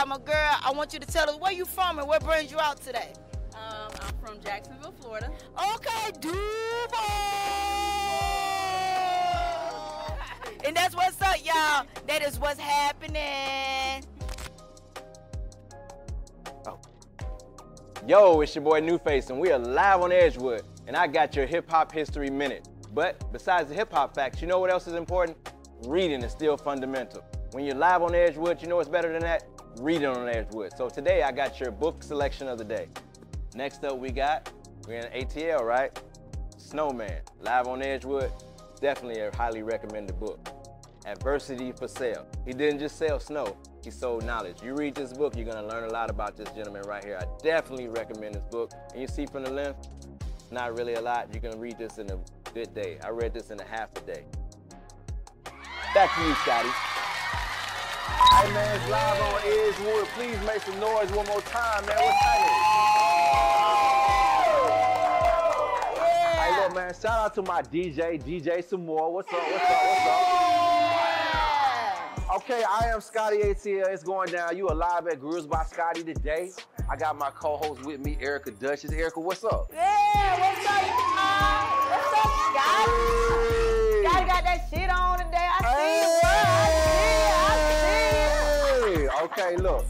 got my girl. I want you to tell us where you from and what brings you out today. Um, I'm from Jacksonville, Florida. Okay, Duval. And that's what's up, y'all. That is what's happening. Yo, it's your boy Nuface, and we are live on Edgewood, and I got your hip hop history minute. But besides the hip hop facts, you know what else is important? Reading is still fundamental. When you're live on Edgewood, you know what's better than that? Reading on Edgewood. So today I got your book selection of the day. Next up, we got, we're in ATL, right? Snowman, live on Edgewood, definitely a highly recommended book. Adversity for Sale. He didn't just sell snow, he sold knowledge. You read this book, you're gonna learn a lot about this gentleman right here. I definitely recommend this book. And you see from the length, not really a lot. You can read this in a good day. I read this in a half a day. Back to you, Scotty. Hey man, it's live on Edgewood. Please make some noise one more time, man. What's happening? Hey, look, man. Shout out to my DJ, DJ some more. What's up? What's up? What's up? Okay, I am Scotty ATL. It's going down. You are live at Grills by Scotty today. I got my co-host with me, Erica Duchess. Erica, what's up? Yeah, what's up, y'all? What's up, Scotty? Hey. Scotty got that shit on today. I. I see it. Okay, look,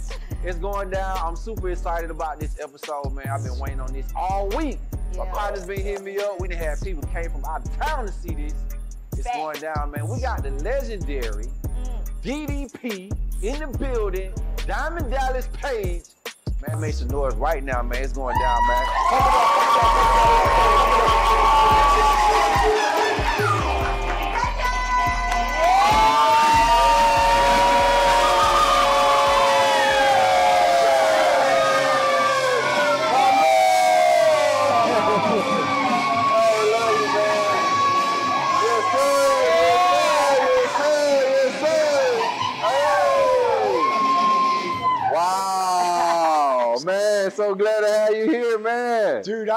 it's going down. I'm super excited about this episode, man. I've been waiting on this all week. My Yeah. partner's been hitting me up. We done had people came from out of town to see this. It's Facts. going down, man. We got the legendary mm. DDP in the building, Diamond Dallas Page. Man, make some noise right now, man. It's going down, man.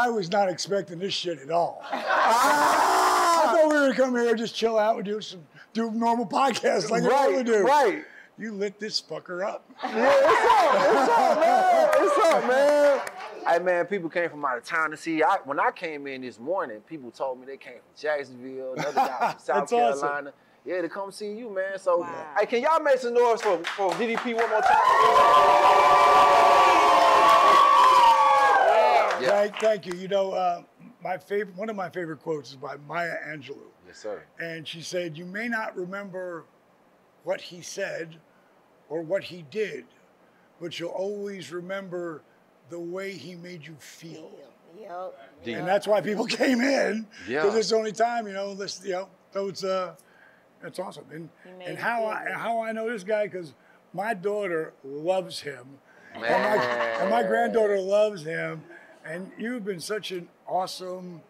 I was not expecting this shit at all. I ah. thought we were gonna come here and just chill out and do some do normal podcasts like we normally Right, do. right. You lit this fucker up. Yeah, what's up? What's up, man? What's up, man? Hey, man, people came from out of town to see. I, when I came in this morning, people told me they came from Jacksonville, another guy from South That's awesome. Carolina. Yeah, to come see you, man. So, Wow. hey, can y'all make some noise for, for DDP one more time? Yeah. Thank, thank you. You know, uh, my favorite one of my favorite quotes is by Maya Angelou. Yes, sir. And she said, You may not remember what he said or what he did, but you'll always remember the way he made you feel. Yup. Deep. And that's why people came in. Yeah. Because it's the only time, you know, this, you know, so it's uh that's awesome. And and how I good. how I know this guy, because my daughter loves him. And my, and my granddaughter loves him. And you've been such an awesome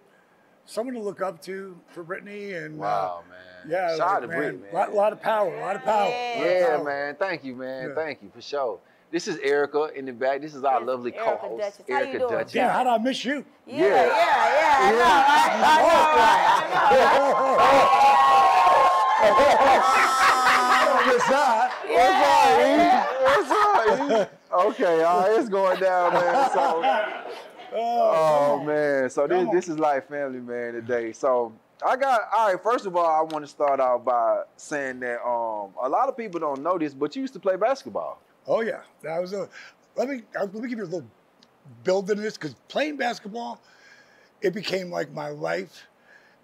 someone to look up to for Brittany and Wow, uh, man. yeah, Shout out like, to man, Britt, man. Lot, lot of power, a lot of power. Yeah. lot of power. man. Thank you, man. Yeah. Thank you for sure. This is Erica in the back. This is our Yes, lovely co-host, Duchess. How you Erica Dutch. Yeah, how did I miss you? Yeah, Yeah. yeah, yeah. I know, right? I know, right? What's up? What's up, E? What's up, E? Okay, all right, it's going down, man. So, oh man, so this this is like family, man, today. So I got all right. First of all, I want to start out by saying that um a lot of people don't know this, but you used to play basketball. Oh yeah, that was a. Let me let me give you a little build into this because playing basketball, it became like my life.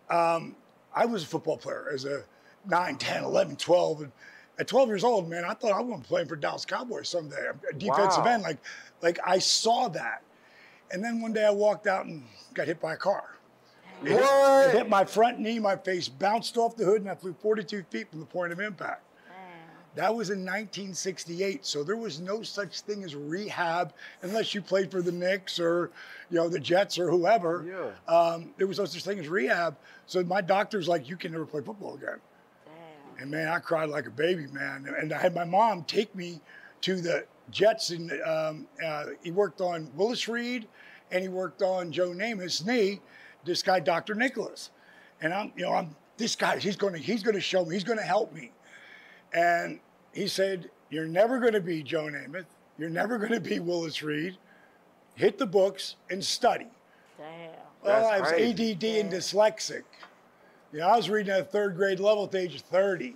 Um, I was a football player as a 9, 10, 11, 12. And at 12 years old, man, I thought I was playing for Dallas Cowboys someday. A defensive Wow. end, like, like I saw that. And then one day I walked out and got hit by a car. It hit- It hit my front knee, my face bounced off the hood, and I flew 42 feet from the point of impact. That was in 1968, so there was no such thing as rehab unless you played for the Knicks or, you know, the Jets or whoever. Yeah. Um, there was no such thing as rehab. So my doctor's like, you can never play football again. Damn. And man, I cried like a baby, man. And I had my mom take me to the Jets, and um, uh, he worked on Willis Reed, and he worked on Joe Namath's knee. This guy, Dr. Nicholas, and I'm, you know, I'm this guy. He's gonna, he's gonna show me. He's gonna help me. And he said, "You're never gonna be Joe Namath. You're never gonna be Willis Reed. Hit the books and study." Damn. Well, That's I was crazy. ADD and dyslexic. You know, I was reading at third grade level at the age of 30.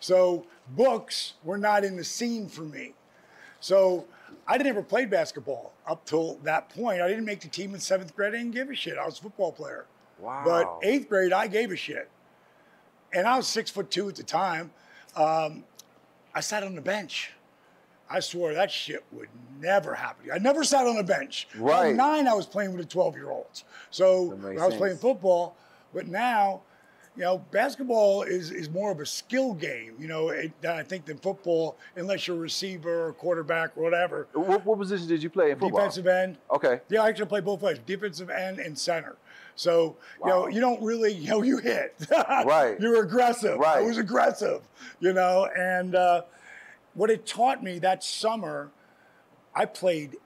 So books were not in the scene for me. So I never played basketball up till that point. I didn't make the team in seventh grade. I didn't give a shit. I was a football player. Wow. But eighth grade, I gave a shit. And I was six foot two at the time. Um, I sat on the bench. I swore that shit would never happen. I never sat on a bench. Right. At nine, I was playing with the 12 year olds. So I was playing football. But now, you know, basketball is, is more of a skill game, you know, it, I think than football, unless you're a receiver or quarterback or whatever. what, what position did you play in football? Defensive end. Okay. Yeah, I actually played both ways, defensive end and center. So, you know, you don't really, you know, you hit. Right. You're aggressive. Right. I was aggressive, you know, and uh, what it taught me that summer, I played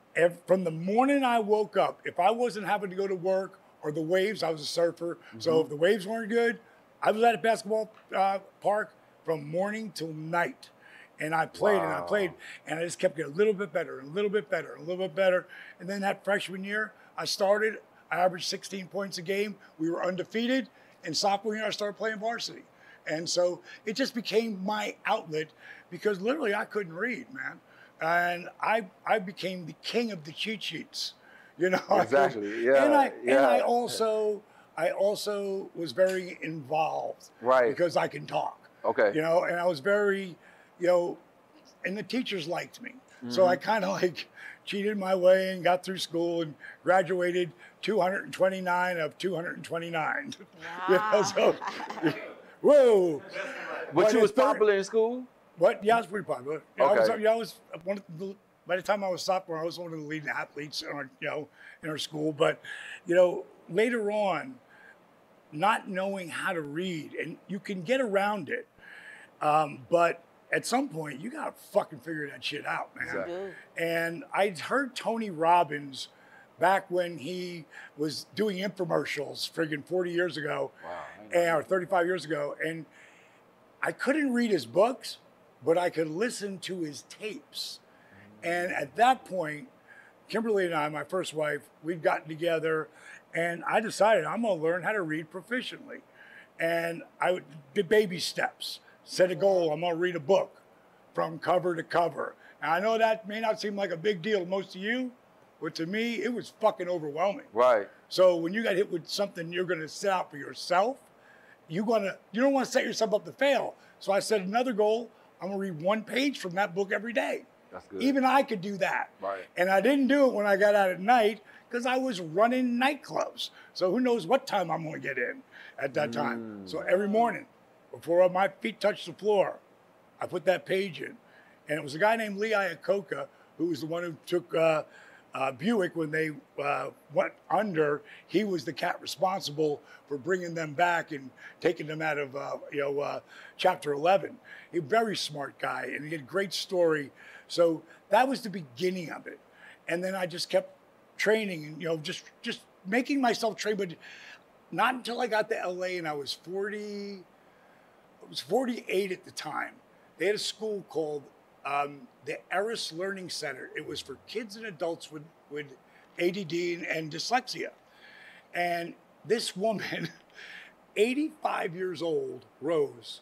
from the morning I woke up. If I wasn't having to go to work or the waves, I was a surfer. So Mm-hmm. if the waves weren't good, I was at a basketball uh, park from morning till night. And I played and I played and I just kept getting a little bit better, and a little bit better, and a little bit better. And then that freshman year, I started, I averaged 16 points a game. We were undefeated. And sophomore year, I started playing varsity. And so it just became my outlet because literally I couldn't read, man. And I I became the king of the cheat sheets. You know, I Exactly, yeah, And I and. I also I also was very involved. Right. Because I can talk. Okay. You know, and I was very, you know, and the teachers liked me. So Mm-hmm. I kind of like cheated my way and got through school and graduated 229 of 229. You know, so, whoa. but But you was it's very- popular in school? What? Yeah, I was pretty popular. Yeah, I was, Okay. yeah, I was one of the, by the time I was sophomore, I was one of the leading athletes in our, you know, in our school. But, you know, later on, not knowing how to read, and you can get around it, um, but at some point, you gotta fucking figure that shit out, man. Exactly. And I'd heard Tony Robbins back when he was doing infomercials friggin' 40 years ago, and, or 35 years ago. And I couldn't read his books, but I could listen to his tapes. And at that point, Kimberly and I, my first wife, we'd gotten together and I decided I'm gonna learn how to read proficiently. And I would- did baby steps, set a goal, I'm gonna read a book from cover to cover. And I know that may not seem like a big deal to most of you, but to me, it was fucking overwhelming. Right. So when you got hit with something you're gonna set out for yourself, you gonna you don't want to set yourself up to fail. So I set another goal. I'm gonna read one page from that book every day. That's good. Even I could do that. Right. And I didn't do it when I got out at night because I was running nightclubs. So who knows what time I'm gonna get in at that time. So every morning, before my feet touched the floor, I put that page in. And it was a guy named Lee Iacocca who was the one who took uh, uh, Buick when they uh, went under. He was the cat responsible for bringing them back and taking them out of, uh, you know, uh, Chapter 11. A very smart guy, and he had a great story. So that was the beginning of it. And then I just kept training and, you know, just just making myself train, but not until I got to LA and I was 40, I was 48 at the time. They had a school called um, the Eris Learning Center. It was for kids and adults with, with ADD and, and dyslexia. And this woman, 85 years old, Rose,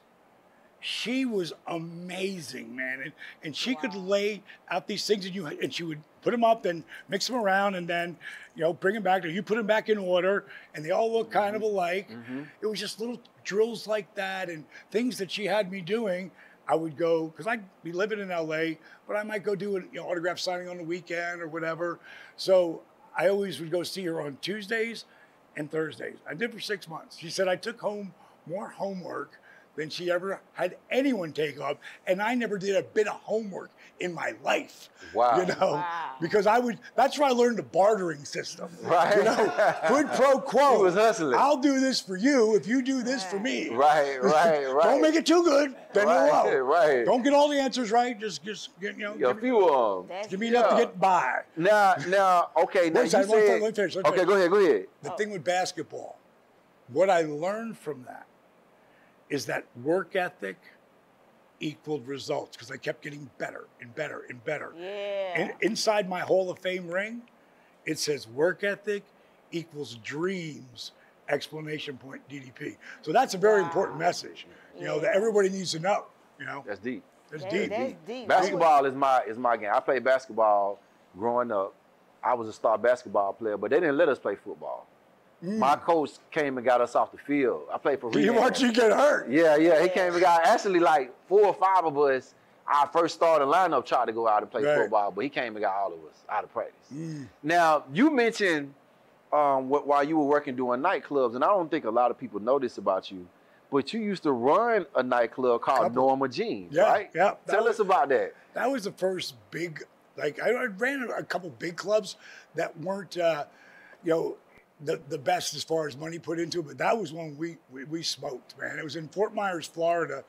she was amazing, man. And, and she could lay out these things and you and she would put them up and mix them around and then, you know, bring them back. You put them back in order and they all look kind of mm-hmm. alike. Mm-hmm. It was just little drills like that and things that she had me doing. I would go because I'd be living in LA, but I might go do an you know, autograph signing on the weekend or whatever. So I always would go see her on Tuesdays and Thursdays. I did for six months. She said I took home more homework than she ever had anyone take up, and I never did a bit of homework in my life. Wow. You know, Wow. because I would. That's where I learned the bartering system. Right. You know, quid pro quo. He was hustling. I'll do this for you if you do this for me. Right, right, right. Don't make it too good, then Right, you'll know. right. Don't get all the answers right. Just, just get, you know, Yeah, a give, few of them. Give me enough to get by. Now, now, okay. Now Wait you second, let me said, fin- let me finish, let me okay, finish. go ahead, go ahead. The thing with basketball, what I learned from that is that work ethic equaled results because I kept getting better and better and better. Yeah. And inside my Hall of Fame ring, it says work ethic equals dreams, explanation point DDP. So that's a very important message, you know, that everybody needs to know, you know. That's deep. That's That- deep. that's deep. Basketball is my is my game. I played basketball growing up. I was a star basketball player, but they didn't let us play football. My coach came and got us off the field. I played for He Rehab. watch you get hurt. Yeah, yeah. He came and got actually like four or five of us. Our first starting lineup tried to go out and play Right. football, but he came and got all of us out of practice. Now you mentioned um, what, while you were working doing nightclubs, and I don't think a lot of people know this about you, but you used to run a nightclub called Couple. Norma Jeans, Yeah, right? yeah. Tell was- us about that. That was the first big, like I, I ran a, a couple big clubs that weren't, uh, you know, the, the best as far as money put into it, but that was one we, we, we smoked, man. It was in Fort Myers, Florida,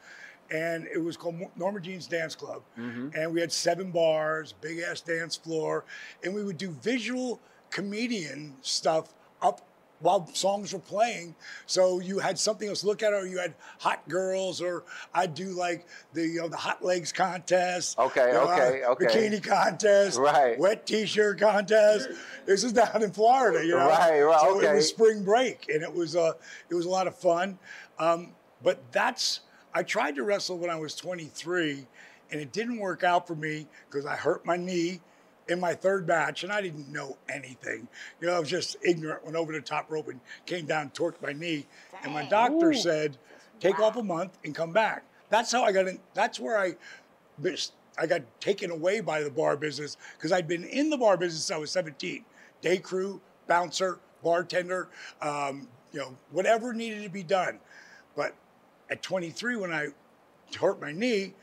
and it was called Norma Jean's Dance Club. Mm-hmm. And we had seven bars, big ass dance floor, and we would do visual comedian stuff up while songs were playing. So you had something else to look at, or you had hot girls, or I'd do like the you know the hot legs contest. Okay, you know, okay, uh, okay. Bikini contest, Right. Wet t-shirt contest. This is down in Florida, you know. Right, right, So it was spring break, and it was uh, it was a lot of fun. Um, but that's I tried to wrestle when I was 23, and it didn't work out for me because I hurt my knee in my third match, and I didn't know anything. You know, I was just ignorant. Went over the top rope and came down, torqued my knee, and my doctor said, "Take off a month and come back." That's how I got in. That's where I bis- I got taken away by the bar business because I'd been in the bar business since I was 17. Day crew, bouncer, bartender, um, you know, whatever needed to be done. But at 23, when I hurt my knee,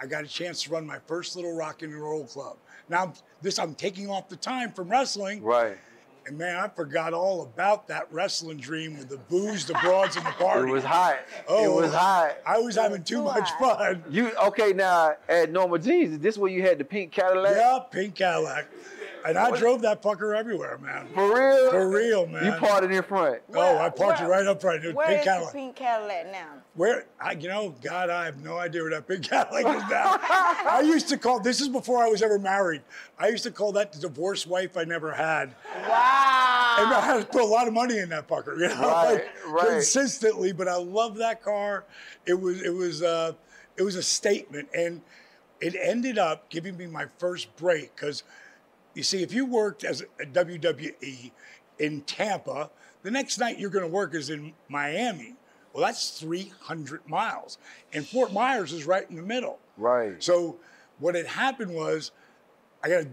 I got a chance to run my first little rock and roll club. Now this I'm taking off the time from wrestling, Right. and man, I forgot all about that wrestling dream with the booze, the broads, and the party. It was hot. Oh, it was hot. I was having too much fun. You okay now at Norma Jeans? Is this where you had the pink Cadillac? Yeah, pink Cadillac. And I drove that fucker everywhere, man. For real? For real, man. You parted in your front. Oh, I parked it right up front. It was Where pink is the Cadillac. pink Cadillac now? Where I, you know, God, I have no idea where that pink Cadillac is now. I used to call. This is before I was ever married. I used to call that the divorced wife I never had. Wow. And I had to put a lot of money in that fucker, you know, Right, like right. consistently. But I love that car. It was, it was, uh, it was a statement, and it ended up giving me my first break because, you see, if you worked as a WWE in Tampa, the next night you're going to work is in Miami. Well, that's 300 miles, and Fort Myers is right in the middle. Right. So what had happened was, I got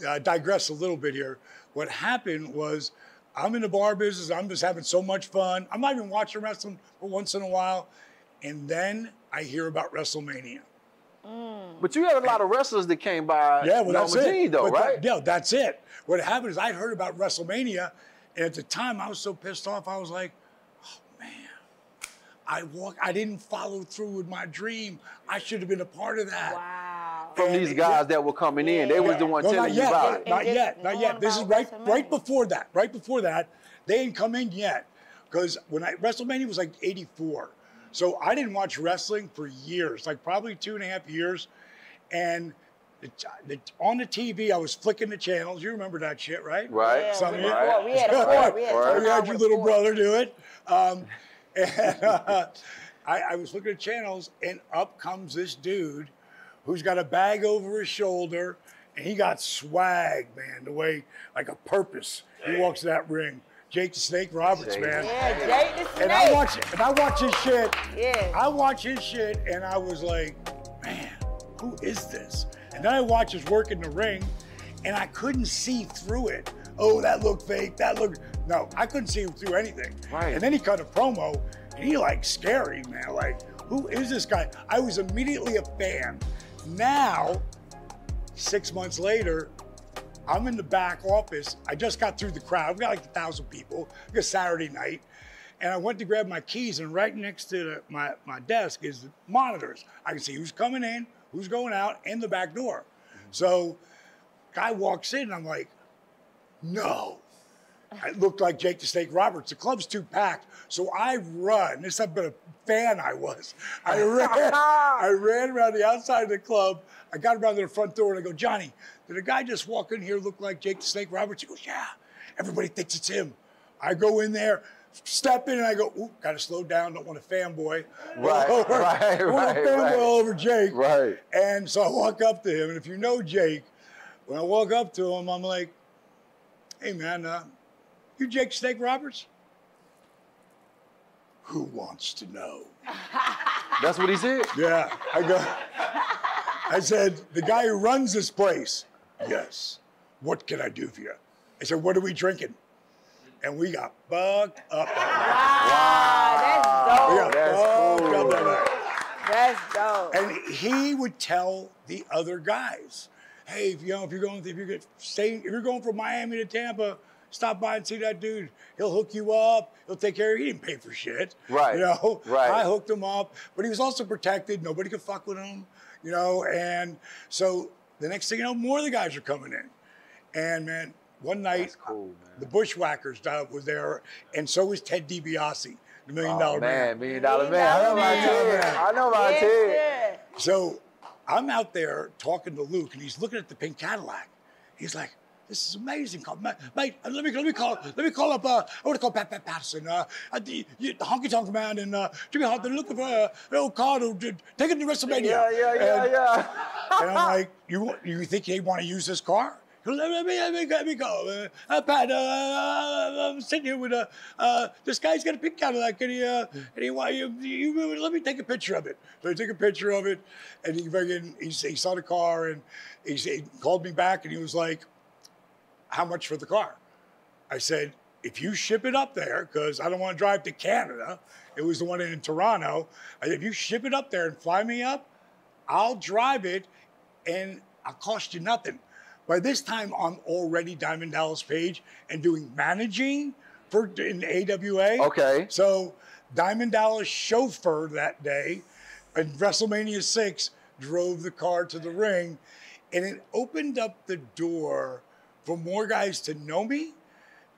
to uh, digress a little bit here. What happened was, I'm in the bar business. I'm just having so much fun. I'm not even watching wrestling for once in a while, and then I hear about WrestleMania. But you had a lot of wrestlers that came by Yeah, well, that's Norma it. Jeans, though, But that- right? yeah, that's it. What happened is I'd heard about WrestleMania, and at the time I was so pissed off. I was like, "Oh man, I walk. I didn't follow through with my dream. I should have been a part of that." Wow. From And these it- guys that were coming in, they was the one No, telling not you about it. not yet. Not yet. This is right, right before that. Right before that, they ain't come in yet. Because when I WrestleMania was like '84, so I didn't watch wrestling for years, like probably two and a half years, and. The, the, on the TV, I was flicking the channels. You remember that shit, right? Right. Yeah, Some we, of you- had a we had a board. We had, Right. you had your little with a board. brother do it. Um, and uh, I, I was looking at channels, and up comes this dude who's got a bag over his shoulder, and he got swag, man, the way, like a purpose. He walks that ring. Jake the Snake Roberts, Jake. man. Yeah, Jake the Snake. And I watch, and I watch his shit. Yeah. I watch his shit, and I was like, man, who is this? And then I watch his work in the ring, and I couldn't see through it. Oh, that looked fake. That looked no, I couldn't see through anything. Right. And then he cut a promo, and he like scary, man. Like, who is this guy? I was immediately a fan. Now, six months later, I'm in the back office. I just got through the crowd. We got like a thousand people. It was Saturday night. And I went to grab my keys, and right next to the, my, my desk is the monitors. I can see who's coming in, who's going out, and the back door. So, guy walks in, and I'm like, no. I looked like Jake the Snake Roberts. The club's too packed, so I run. This how been a fan I was. I ran, I ran around the outside of the club. I got around to the front door and I go, Johnny, did a guy just walk in here look like Jake the Snake Roberts? He goes, Yeah. Everybody thinks it's him. I go in there, step in, and I go, Ooh, gotta slow down. Don't want to fanboy. Right, over, right, don't want to right, fanboy right. all over Jake. Right. And so I walk up to him, and if you know Jake, when I walk up to him, I'm like, "Hey man, uh, you Jake Snake Roberts?" Who wants to know? That's what he said. Yeah, I go. I said, "The guy who runs this place." Yes. What can I do for you? I said, "What are we drinking?" And we got bugged up. Wow, We that's got dope. That's bugged cool. up that night. That's dope. And he would tell the other guys, "Hey, if you know, if you're going, if you're get- staying, if you're going from Miami to Tampa, stop by and see that dude. He'll hook you up. He'll take care of you. He didn't pay for shit, Right, You know, right. I hooked him up, but he was also protected. Nobody could fuck with him, you know. And so the next thing you know, more of the guys are coming in, and man, one night cool, man. the Bushwhackers was there, and so was Ted DiBiase, the oh, Million Oh, Dollar man, Man. million dollar man. I know Dollar about Man. Ted. I know about Yes, Ted. So I'm out there talking to Luke, and he's looking at the pink Cadillac. He's like, "This is amazing, mate. mate uh, let me let me call let me call up. Uh, I want to call Pat Pat Patterson, uh, uh, the, the Honky Tonk Man, and uh, Jimmy Hart. They're looking for uh, an old car to, to take it to WrestleMania. Yeah, yeah, yeah, and, yeah. and I'm like, you you think they want to use this car? Let me, let me, let me go. Uh, uh, Pat, uh, I'm sitting here with uh, uh, this guy's got a pink Cadillac, and he, uh, and he, you, you, let me take a picture of it. So I took a picture of it, and he, he, he saw the car, and he, he called me back, and he was like, how much for the car? I said, if you ship it up there, because I don't want to drive to Canada, it was the one in Toronto. I said, if you ship it up there and fly me up, I'll drive it and I'll cost you nothing. By this time, I'm already Diamond Dallas Page and doing managing for in AWA. Okay. So Diamond Dallas chauffeur that day in WrestleMania 6 drove the car to the ring and it opened up the door for more guys to know me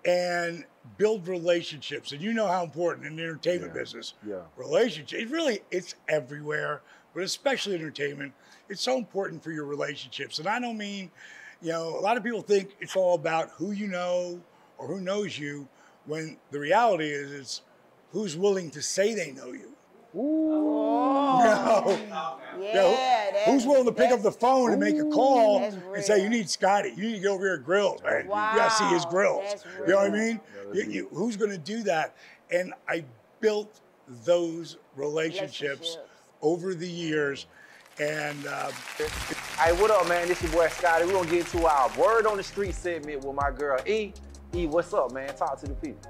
and build relationships. And you know how important in the entertainment business. yeah. Relationships. It really it's everywhere, but especially entertainment. It's so important for your relationships. And I don't mean, you know, a lot of people think it's all about who you know or who knows you, when the reality is it's who's willing to say they know you. Oh, You know? yeah. Yeah, who's willing to pick up the phone and make a call and say, "You need Scotty. You need to get over here at Grills, man. You gotta see his Wow, grills." You know what I mean? You- you- who's going to do that? And I built those relationships Relationships. over the years, and um, Hey, what up, man? This is your boy Scotty. We're gonna get into our word on the street segment with my girl E. E, what's up, man? Talk to the people.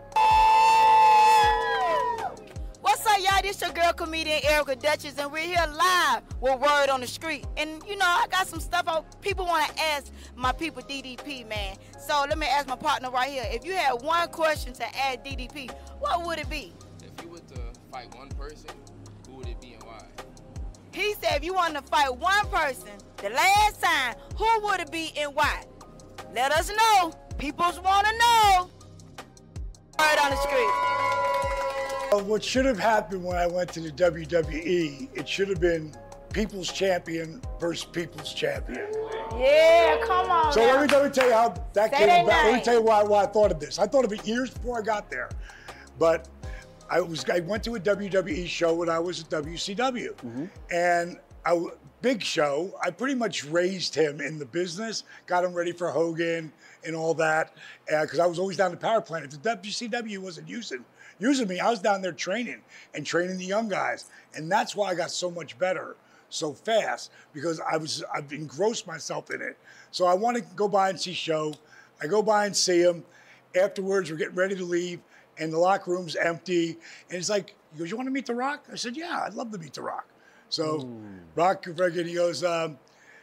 Up, y'all? This your girl comedian Erica Duchess, and we're here live with Word on the Street. And you know, I got some stuff I, people want to ask my people DDP, man. So let me ask my partner right here. If you had one question to ask DDP, what would it be? If you were to fight one person, who would it be and why? He said if you wanted to fight one person, the last time, who would it be and why? Let us know. Peoples want to know. Word on the street. Uh, what should have happened when I went to the WWE, it should have been People's Champion versus People's Champion. Yeah, come on. So now. let me, let me tell you how that Say came that about. Let me tell you why, why I thought of this. I thought of it years before I got there. But I was I went to a WWE show when I was at WCW. And I w big show, I pretty much raised him in the business, got him ready for Hogan and all that. Because I was always down the power plant. If the WCW wasn't using using me, I was down there training and training the young guys. And that's why I got so much better so fast because I was I've engrossed myself in it. So I want to go by and see show. I go by and see him. Afterwards, we're getting ready to leave, and the locker room's empty. And he's like, he goes, "You want to meet The Rock?" I said, "Yeah, I'd love to meet The Rock." So Rock, freaking, he goes, um,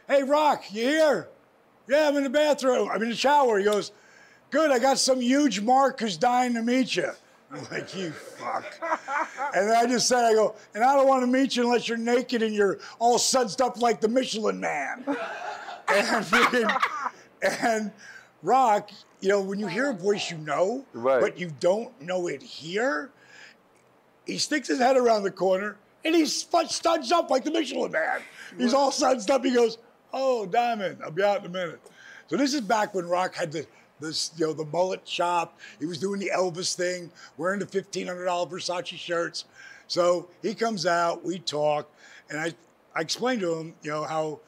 "Hey, Rock, you here?" Yeah, I'm in the bathroom. I'm in the shower. He goes, "Good, I got some huge mark who's dying to meet you." Like, "You fuck." And then I just said, I go, and I don't want to meet you unless you're naked and you're all sudsed up like the Michelin man. and freaking, and Rock, you know, when you hear a voice you know, Right. but you don't know it here, he sticks his head around the corner and he stu- stuns up like the Michelin man. He's all sudsed up. He goes, "Oh, Diamond, I'll be out in a minute." So this is back when Rock had the this you know the mullet shop. He was doing the Elvis thing, wearing the fifteen hundred dollar Versace shirts. So he comes out, we talk, and I I explained to him, you know how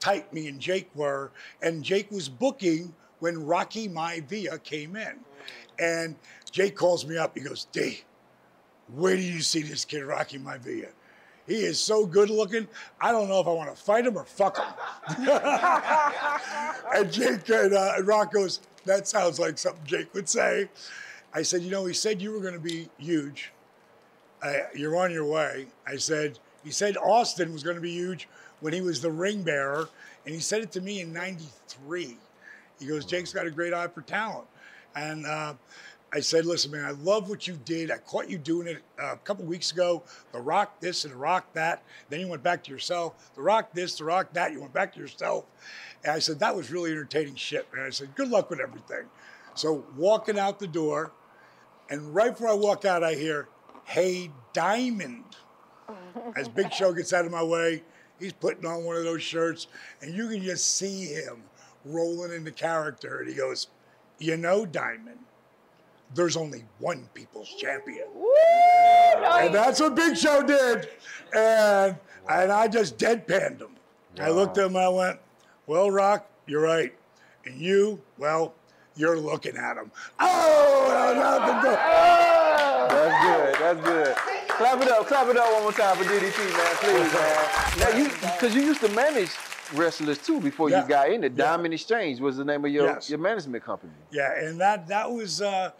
tight me and Jake were, and Jake was booking when Rocky Maivia came in, and Jake calls me up. He goes, "D, where do you see this kid Rocky Maivia? He is so good looking. I don't know if I want to fight him or fuck him." and Jake and, uh, and Rock goes, "That sounds like something Jake would say." I said, "You know, he said you were going to be huge. Uh, you're on your way." I said, "He said Austin was going to be huge when he was the ring bearer, and he said it to me in '93." He goes, "Jake's got a great eye for talent," and uh, I said, "Listen, man, I love what you did. I caught you doing it uh, a couple weeks ago. The Rock this and the Rock that. Then you went back to yourself. The Rock this, the Rock that. You went back to yourself." And I said, "That was really entertaining shit, man." I said, "Good luck with everything." So walking out the door, and right before I walk out, I hear, "Hey, Diamond." As Big Show gets out of my way, he's putting on one of those shirts, and you can just see him rolling into character. And he goes, You know, Diamond, there's only one people's champion. and that's what Big Show did. And, and I just deadpanned him. I looked at him and I went, Well, Rock, you're right. And you, well, you're looking at him. Oh, that was out the door. That's good. That's good. Clap it up. Clap it up one more time for DDP, man. Please, man. Now you, because you used to manage wrestlers too before Yeah. you got in it. Yeah. Diamond Exchange was the name of your Yes. your management company. Yeah, and that that was uh,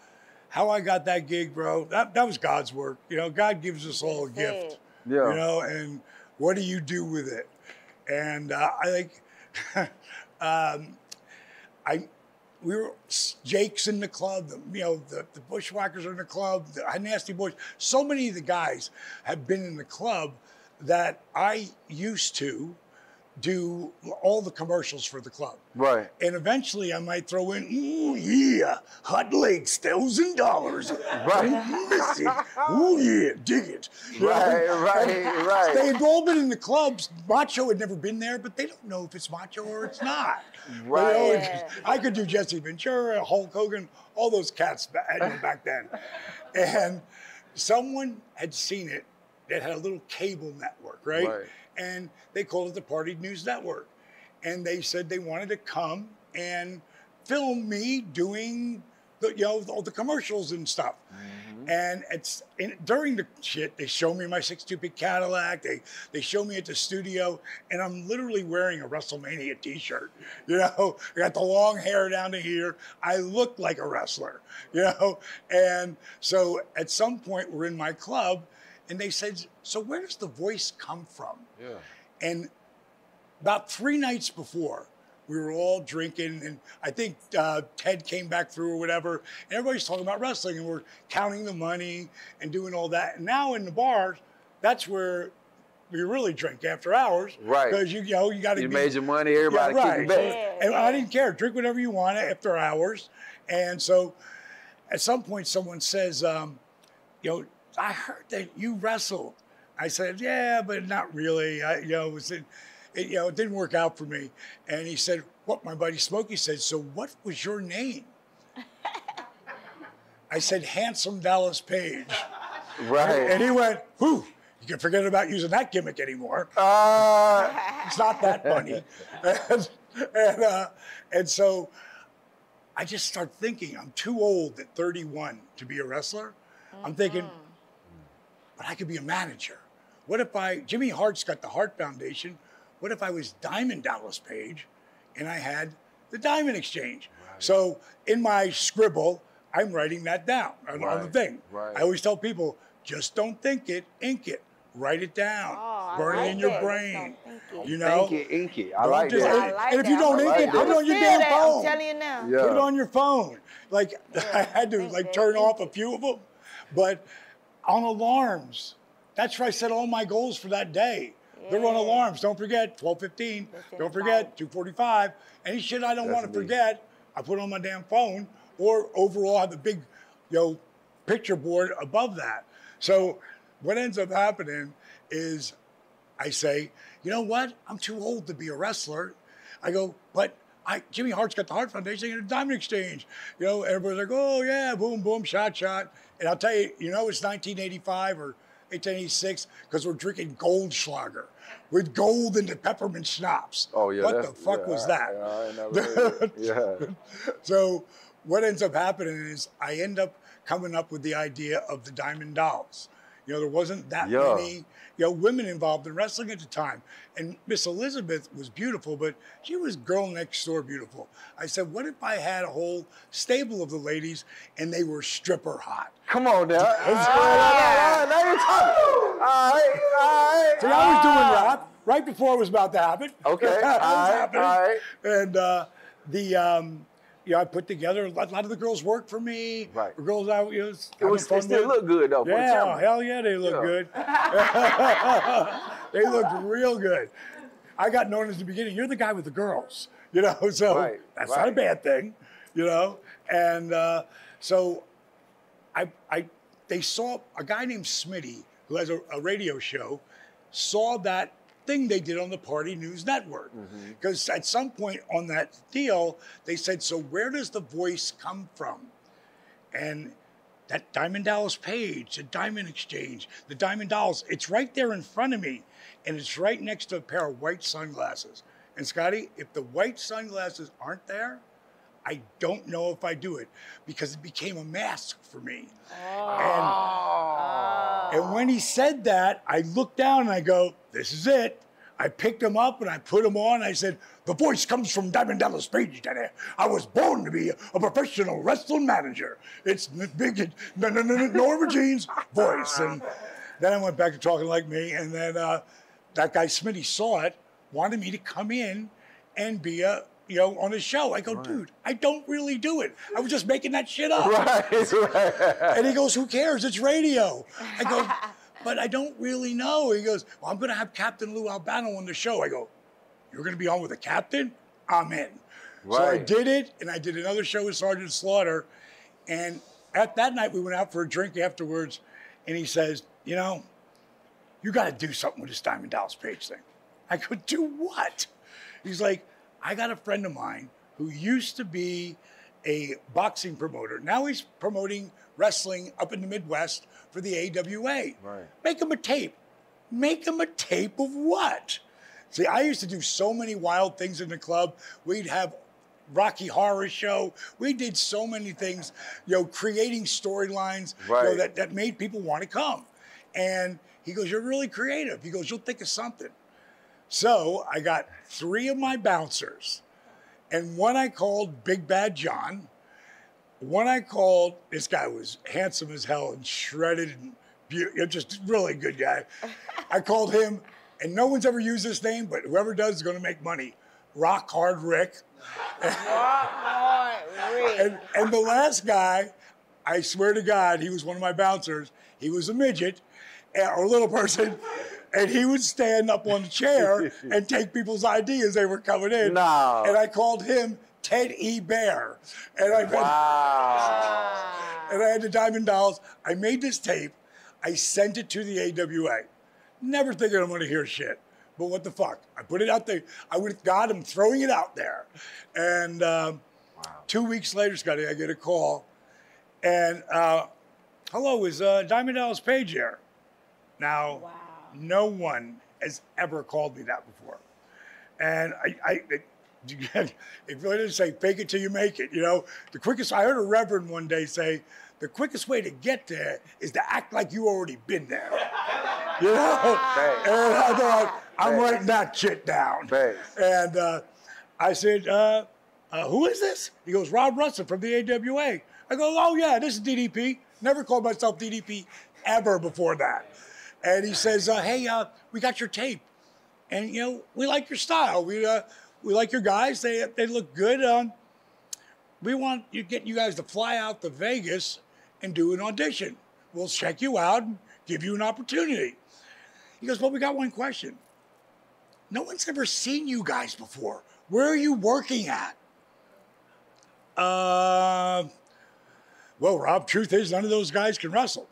how I got that gig, bro. That that was God's work. You know, God gives us all a gift. Yeah. You know, and what do you do with it? And uh, I think um, I we were Jake's in the club. The, you know, the, the Bushwhackers are in the club. The Nasty Boys. So many of the guys have been in the club that I used to do all the commercials for the club. Right. And eventually I might throw in, ooh, yeah, hot legs, thousand dollars. Right. Miss it. Ooh, yeah, dig it. You know? Right, right, And right. They had all been in the clubs. Macho had never been there, but they don't know if it's Macho or it's not. You know, Right. I could do Jesse Ventura, Hulk Hogan, all those cats ba- back then. And someone had seen it that had a little cable network, right? Right. And they called it the Party News Network. And they said they wanted to come and film me doing the, you know, all the commercials and stuff. Mm-hmm. And it's in, during the shit, they show me my 62 big Cadillac. They they show me at the studio, and I'm literally wearing a WrestleMania T-shirt. You know, I got the long hair down to here. I look like a wrestler. You know, and so at some point we're in my club, and they said, "So where does the voice come from?" Yeah. And about three nights before, we were all drinking, and I think uh, Ted came back through or whatever, and everybody's talking about wrestling, and we're counting the money and doing all that. And now in the bars, that's where we really drink after hours, Right. Because you, you know you got to You made your money. Everybody yeah, kicking right. back. And I didn't care. Drink whatever you want after hours. And so at some point, someone says, um, you know, I heard that you wrestled. I said, yeah, but not really. I, you know, it, was, it, it, you know, it didn't work out for me. And he said, what? My buddy Smokey said, so what was your name? I said, Handsome Dallas Page. Right. And he went, whew, you can forget about using that gimmick anymore. Uh, It's not that funny. and, and, uh, and so I just start thinking, I'm too old at 31 to be a wrestler. I'm thinking, but I could be a manager. What if I, Jimmy Hart's got the Hart Foundation. What if I was Diamond Dallas Page and I had the Diamond Exchange? So in my scribble, I'm writing that down on, on the thing. right. I always tell people, just don't think it, ink it, write it down, Oh, I burn it in your that. brain. Just don't You know, Ink it, ink it. I Don't like just- that. I like and if you don't ink like it, put it on your damn that, phone. I'm telling you now. Yeah. Put it on your phone. Like I had to Think like that, turn think off a few of them, but on alarms. That's where I set all my goals for that day. They're on alarms. Don't forget 12:15. Don't forget 2:45. Any shit I don't That's want to me. forget, I put it on my damn phone, or overall have the big, you know, picture board above that. So what ends up happening is I say, you know what? I'm too old to be a wrestler. I go, but I, Jimmy Hart's got the Hart Foundation and a Diamond Exchange. You know, everybody's like, oh yeah, boom, boom, shot, shot. And I'll tell you, you know, it's 1985 or 1886 because we're drinking Goldschlager with gold in the peppermint schnapps. Oh yeah. What the fuck yeah, was that? Yeah, I never heard of it. yeah. So what ends up happening is I end up coming up with the idea of the Diamond Dolls. You know, there wasn't that Yeah. many you know women involved in wrestling at the time, and Miss Elizabeth was beautiful, but she was girl next door beautiful. I said, what if I had a whole stable of the ladies and they were stripper hot? Come on now. All right, all right, now you're talking. All right, all right. So I was doing ah. rap right before it was about to happen. Okay, all right, all right. And uh, the um, you know, I put together a lot, lot of the girls worked for me. Right. The girls I you know, was It was having it still fun with. look good though. Yeah, hell yeah, they look Yeah. good. they looked real good. I got known as the beginning. You're the guy with the girls, you know. So Right, that's not a bad thing, you know. And uh, so I, I, they saw a guy named Smitty who has a, a radio show, saw that thing they did on the Party News Network. Mm-hmm. Because at some point on that deal, they said, "So where does the voice come from?" And that Diamond Dallas page, the Diamond Exchange, the Diamond Dolls, it's right there in front of me. And it's right next to a pair of white sunglasses. And Scotty, if the white sunglasses aren't there, I don't know if I do it because it became a mask for me. And, and when he said that, I looked down and I go, This is it. I picked him up and I put him on. I said, The voice comes from Diamond Dallas Page, Daddy. I was born to be a professional wrestling manager. It's big, no, no, no, no, Norma Jean's voice. And then I went back to talking like me. And then uh, that guy Smitty saw it, wanted me to come in and be a, you know, on his show. I go, dude, I don't really do it. I was just making that shit up. Right, right. And he goes, Who cares? It's radio. I go, But I don't really know. He goes, Well, I'm going to have Captain Lou Albano on the show. I go, You're going to be on with a captain? I'm in. Right. So I did it, and I did another show with Sergeant Slaughter. And at that night, we went out for a drink afterwards, and he says, You know, you got to do something with this Diamond Dallas Page thing. I go, Do what? He's like, I got a friend of mine who used to be a boxing promoter. Now he's promoting wrestling up in the Midwest for the AWA. Right. Make him a tape. Make him a tape of what? See, I used to do so many wild things in the club. We'd have Rocky Horror Show. We did so many things, you know, creating storylines you know, that, that made people want to come. And he goes, You're really creative. He goes, You'll think of something. So I got three of my bouncers, and one I called Big Bad John. One I called, this guy was handsome as hell and shredded and beautiful, just really good guy. I called him, and no one's ever used this name, but whoever does is going to make money. Rock Hard Rick. Rock Hard Rick. And, and the last guy, I swear to God, he was one of my bouncers. He was a midget eh, or a little person, and he would stand up on the chair and take people's ID as they were coming in. No. And I called him Ted E. Bear. And I Wow. and I had the Diamond Dolls. I made this tape. I sent it to the AWA. Never thinking I'm going to hear shit. But what the fuck? I put it out there. I would, God, I'm throwing it out there. And um, two weeks later, Scotty, I get a call. And uh, hello, is uh, Diamond Dallas Page here? Now, no one has ever called me that before. And I, I it, if you didn't say fake it till you make it, you know, the quickest, I heard a reverend one day say, the quickest way to get there is to act like you already been there. You know? Thanks. And I thought, I'm Thanks. writing that shit down. Thanks. And uh, I said, uh, uh, who is this? He goes, Rob Russell from the AWA. I go, oh yeah, this is DDP. Never called myself DDP ever before that. And he says, uh, hey, uh, we got your tape. And, you know, we like your style. We, uh, we like your guys. They, they look good. Um, we want you get you guys to fly out to Vegas and do an audition. We'll check you out and give you an opportunity. He goes, well, we got one question. No one's ever seen you guys before. Where are you working at? Uh, well, Rob, truth is, none of those guys can wrestle.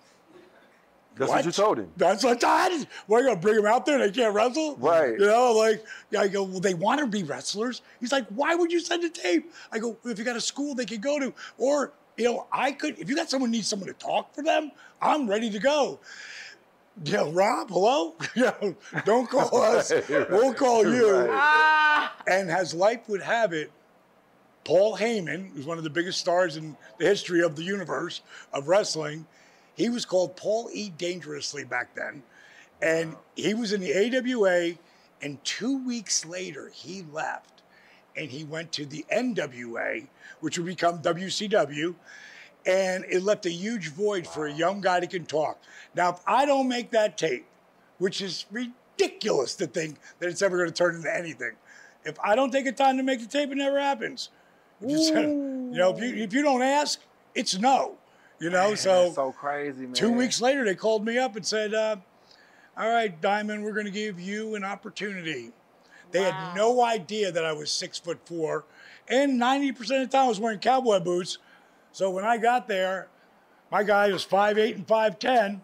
That's what, you told him. That's what I did. What, you gonna bring them out there? And they can't wrestle? Right. You know, like, I go, well, they want to be wrestlers. He's like, why would you send a tape? I go, if you got a school they could go to, or, you know, I could, if you got someone needs someone to talk for them, I'm ready to go. You know, Rob, hello? You know, don't call us. We'll call you. Ah. And as life would have it, Paul Heyman, who's one of the biggest stars in the history of the universe of wrestling, he was called Paul E. Dangerously back then. And he was in the AWA, and two weeks later, he left and he went to the NWA, which would become WCW. And it left a huge void for a young guy that can talk. Now, if I don't make that tape, which is ridiculous to think that it's ever going to turn into anything, if I don't take the time to make the tape, it never happens. You know, if you, if you don't ask, it's no. You know, so That's so crazy, man. Two weeks later, they called me up and said, uh, "All right, Diamond, we're going to give you an opportunity." They had no idea that I was six foot four, and ninety percent of the time I was wearing cowboy boots. So when I got there, my guy was five eight and five ten.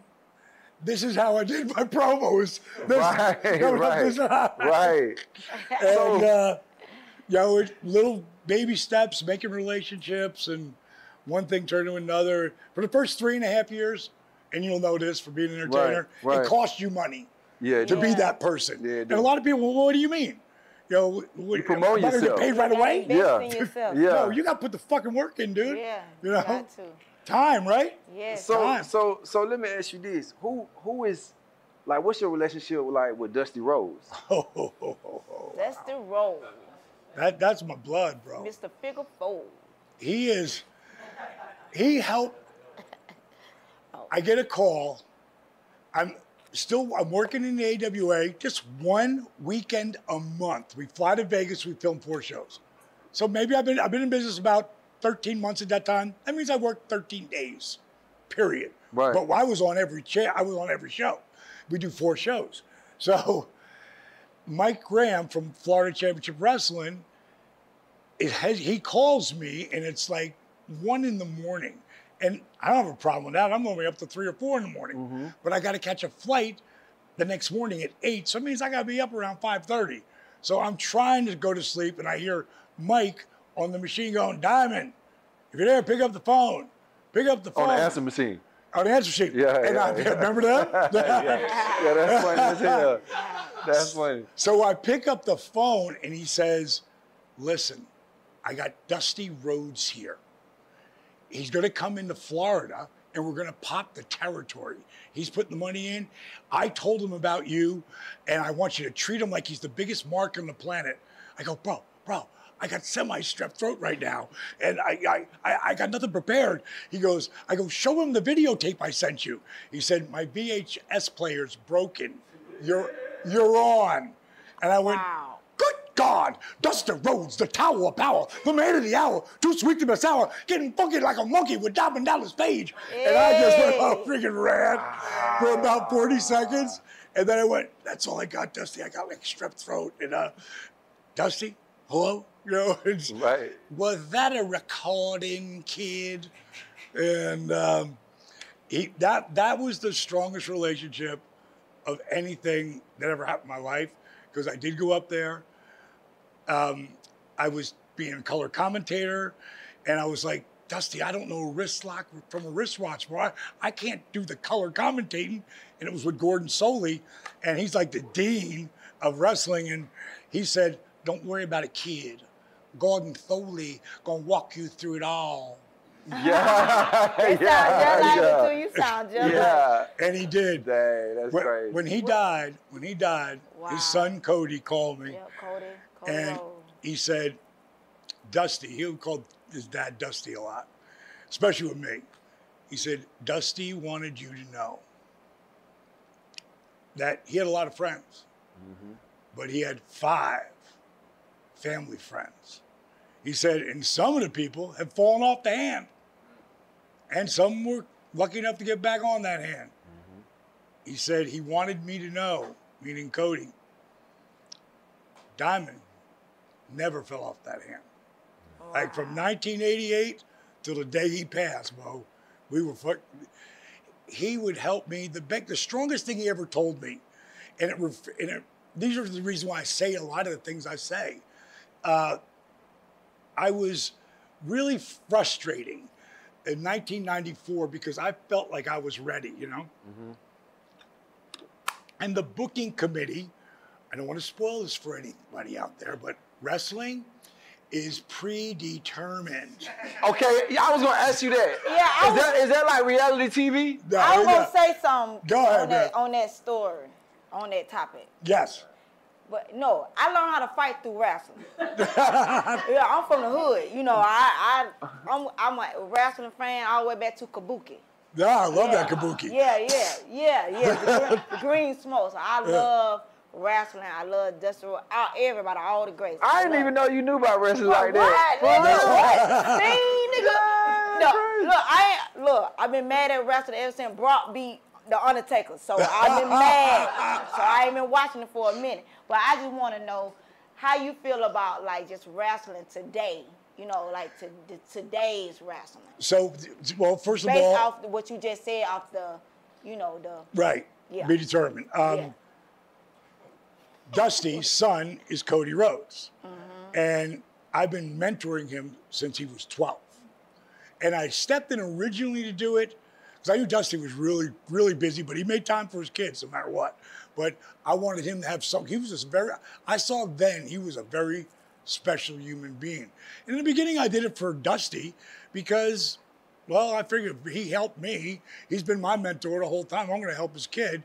This is how I did my promos. This, Right, right, right. and uh, you know, little baby steps, making relationships, and one thing turned into another. For the first three and a half years, and you'll know this for being an entertainer, right. it costs you money Yeah, to be that person. Yeah, and a lot of people, well, what do you mean? You know, what, You promote am I gonna yourself. Get paid right away? Yeah. Invest in yourself. Yeah. No, you got to put the fucking work in, dude. Yeah. You know, Got to. time, right? Yes. So Time. so so let me ask you this: Who who is like what's your relationship like with Dusty Rhodes? That's the role. That that's my blood, bro. Mr. Figure Four. He is. He helped. I get a call. I'm still. I'm working in the AWA. Just one weekend a month. We fly to Vegas. We film four shows. So maybe I've been I've been in business about 13 months at that time. That means I worked 13 days. Period. Right. But I was on every chair. I was on every show. We do four shows. So Mike Graham from Florida Championship Wrestling it has, he calls me and it's like one in the morning. And I don't have a problem with that. I'm only up to three or four in the morning. Mm-hmm. But I got to catch a flight the next morning at eight. So it means I got to be up around 5:30. So I'm trying to go to sleep and I hear Mike on the machine going, Diamond, if you're there, pick up the phone. Pick up the phone. On the answer machine. On the answer machine. Yeah, And yeah, I yeah. remember that? Yeah, that's funny hell. That's funny. So I pick up the phone and he says, Listen, I got Dusty Rhodes here. He's going to come into Florida and we're going to pop the territory. He's putting the money in. I told him about you and I want you to treat him like he's the biggest mark on the planet. I go, Bro, bro, I got semi strep throat right now and I, I, I, got nothing prepared. He goes, I go, Show him the videotape I sent you. He said, My VHS player's broken. You're, you're on. And I went, Wow. Good God, Dustin Rhodes, the Tower of Power, the man of the hour, too sweet to be sour, getting funky like a monkey with Diamond Dallas Page. And I just went all freaking ran for about 40 seconds. And then I went, that's all I got, Dusty. I got like strep throat. And uh, Dusty, hello? You know, it's, Right. was that a recording, kid? And um, he, that that was the strongest relationship of anything that ever happened in my life because I did go up there. Um, I was being a color commentator, and I was like, Dusty, I don't know a wrist lock from a wristwatch, bro. I, I can't do the color commentating. And it was with Gordon Solie, and he's like the dean of wrestling. And he said, Don't worry about a kid. Gordon Solie gonna walk you through it all. Yeah. It sound just yeah. like yeah. You sound just like Yeah. And he did. Dang, that's When, crazy. when he died, when he died, Wow. his son Cody called me Yep, Cody. Cody and he said, Dusty, he called his dad Dusty a lot, especially with me. He said, Dusty wanted you to know that he had a lot of friends, mm-hmm. but he had five family friends. He said, and some of the people have fallen off the hand, and some were lucky enough to get back on that hand. Mm-hmm. He said he wanted me to know, meaning Cody, Diamond never fell off that hand. Oh Like from 1988 till the day he passed, Mo. We were fuck. He would help me. The big, the strongest thing he ever told me, and it, ref- and it these are the reason why I say a lot of the things I say. Uh, I was really frustrating in 1994 because I felt like I was ready, you know. And the booking committee, I don't want to spoil this for anybody out there, but wrestling is predetermined. Okay, yeah, I was gonna ask you that. Yeah, I is that is that like reality TV? No, I was gonna say something Go ahead, on that on that story, on that topic. Yes. But no, I learned how to fight through wrestling. yeah, I'm from the hood. You know, I I I'm I'm a wrestling fan all the way back to Kabuki. Yeah, I love yeah. that kabuki. Yeah, yeah, yeah, yeah. The, green, the green smokes. I love wrestling. I love Dusty Rhodes. All- Everybody, all the greats. I didn't love even know you knew about wrestling What? like that. What? Nigga, what? See, nigga. No, look, I ain't, look. I've been mad at wrestling ever since Brock beat the Undertaker. So I've been mad. So I ain't been watching it for a minute. But I just want to know how you feel about like just wrestling today. You know, like to, the, today's wrestling, So, well, first of all based all, off what you just said, off the, you know, the. right, Yeah. be determined. Um, yeah. Dusty's son is Cody Rhodes. Mm-hmm. And I've been mentoring him since he was 12. And I stepped in originally to do it because I knew Dusty was really, really busy, but he made time for his kids no matter what. But I wanted him to have some. He was just very, I saw then he was a very special human being. And in the beginning, I did it for Dusty because, well, I figured he helped me. He's been my mentor the whole time. I'm going to help his kid.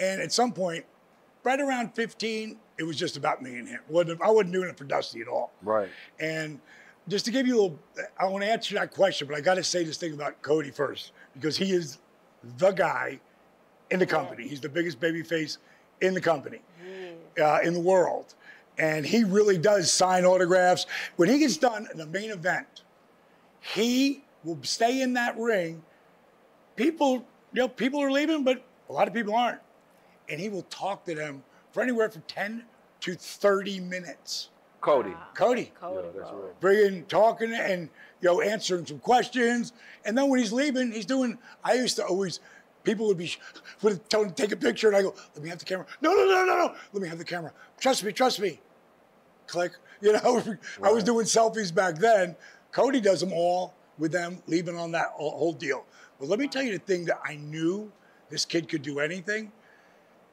And at some point, right around 15, it was just about me and him. I wasn't doing it for Dusty at all. Right. And just to give you a little, I want to answer that question, but I got to say this thing about Cody first because he is the guy in the company. He's the biggest baby face in the company, uh, in the world. And he really does sign autographs. When he gets done in the main event, he will stay in that ring. People, you know, people are leaving, but a lot of people aren't. And he will talk to them for anywhere from 10 to 30 minutes. Cody. Cody Cody, that's right. bringing, talking, and you know, answering some questions. And then when he's leaving, he's doing. I used to always, people would be would tell him to take a picture, and I go, "Let me have the camera." No, no, no, no, no. Let me have the camera. Trust me, trust me. Click. You know, I was doing selfies back then. Cody does them all with them leaving on that whole whole deal. But let me tell you the thing that I knew this kid could do anything.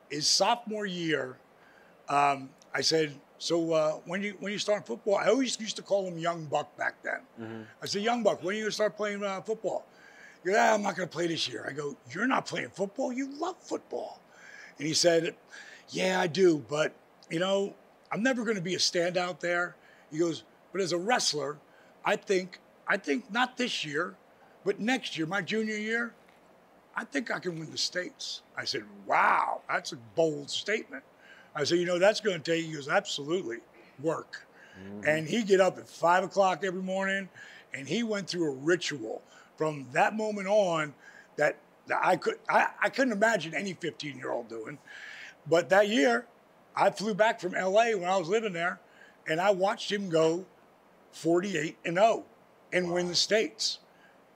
Is sophomore year, um, I said, so uh, when you when you start football, I always used to call him Young Buck back then. I said, Young Buck, when are you gonna start playing uh, football? He goes, ah, I'm not gonna play this year. I go, you're not playing football. You love football. And he said, Yeah, I do, but you know, I'm never gonna be a standout there. He goes, but as a wrestler, I think I think not this year, but next year, my junior year, I think I can win the states. I said, wow, that's a bold statement. I said, you know, that's going to take, he goes, absolutely, work. Mm-hmm. And he get up at five o'clock every morning, and he went through a ritual from that moment on that, that I could, I, I couldn't imagine any 15 year old doing. But that year, I flew back from LA when I was living there, and I watched him go 48 and 0 and win the states.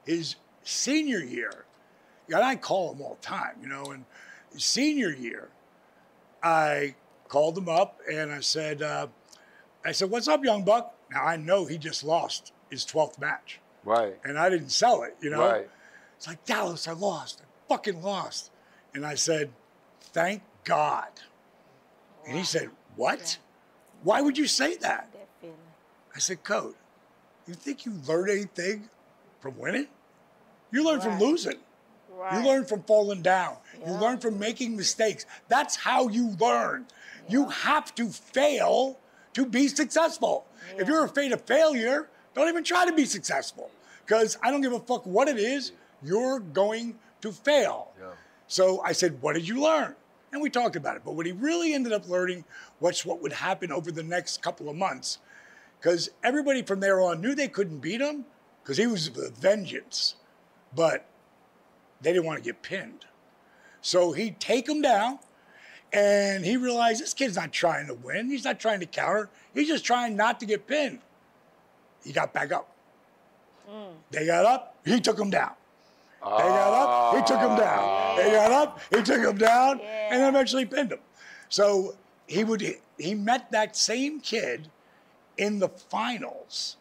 His senior year, and I call him all the time, you know, and senior year, I called him up and I said, uh, I said, what's up, young buck? Now I know he just lost his 12th match Right. and I didn't sell it, you know? Right. It's like, Dallas, I lost. I fucking lost. And I said, thank God. And he said, what? Why would you say that? That. I said, Code, you think you learn anything from winning? You learn from losing. Right. You learn from falling down. You learn from making mistakes. That's how you learn. You have to fail to be successful. If you're afraid of failure, don't even try to be successful. Because I don't give a fuck what it is, you're going to fail. Yeah. So I said, What did you learn? And we talked about it. But what he really ended up learning was what would happen over the next couple of months. Because everybody from there on knew they couldn't beat him because he was the vengeance. But they didn't want to get pinned. So he'd take them down and he realized this kid's not trying to win. He's not trying to counter. He's just trying not to get pinned. he got back up. Mm. They got up, he took them down. They got up, he took him down. They ah. got up, he took him down, and then eventually pinned him. So he would he met that same kid in the finals,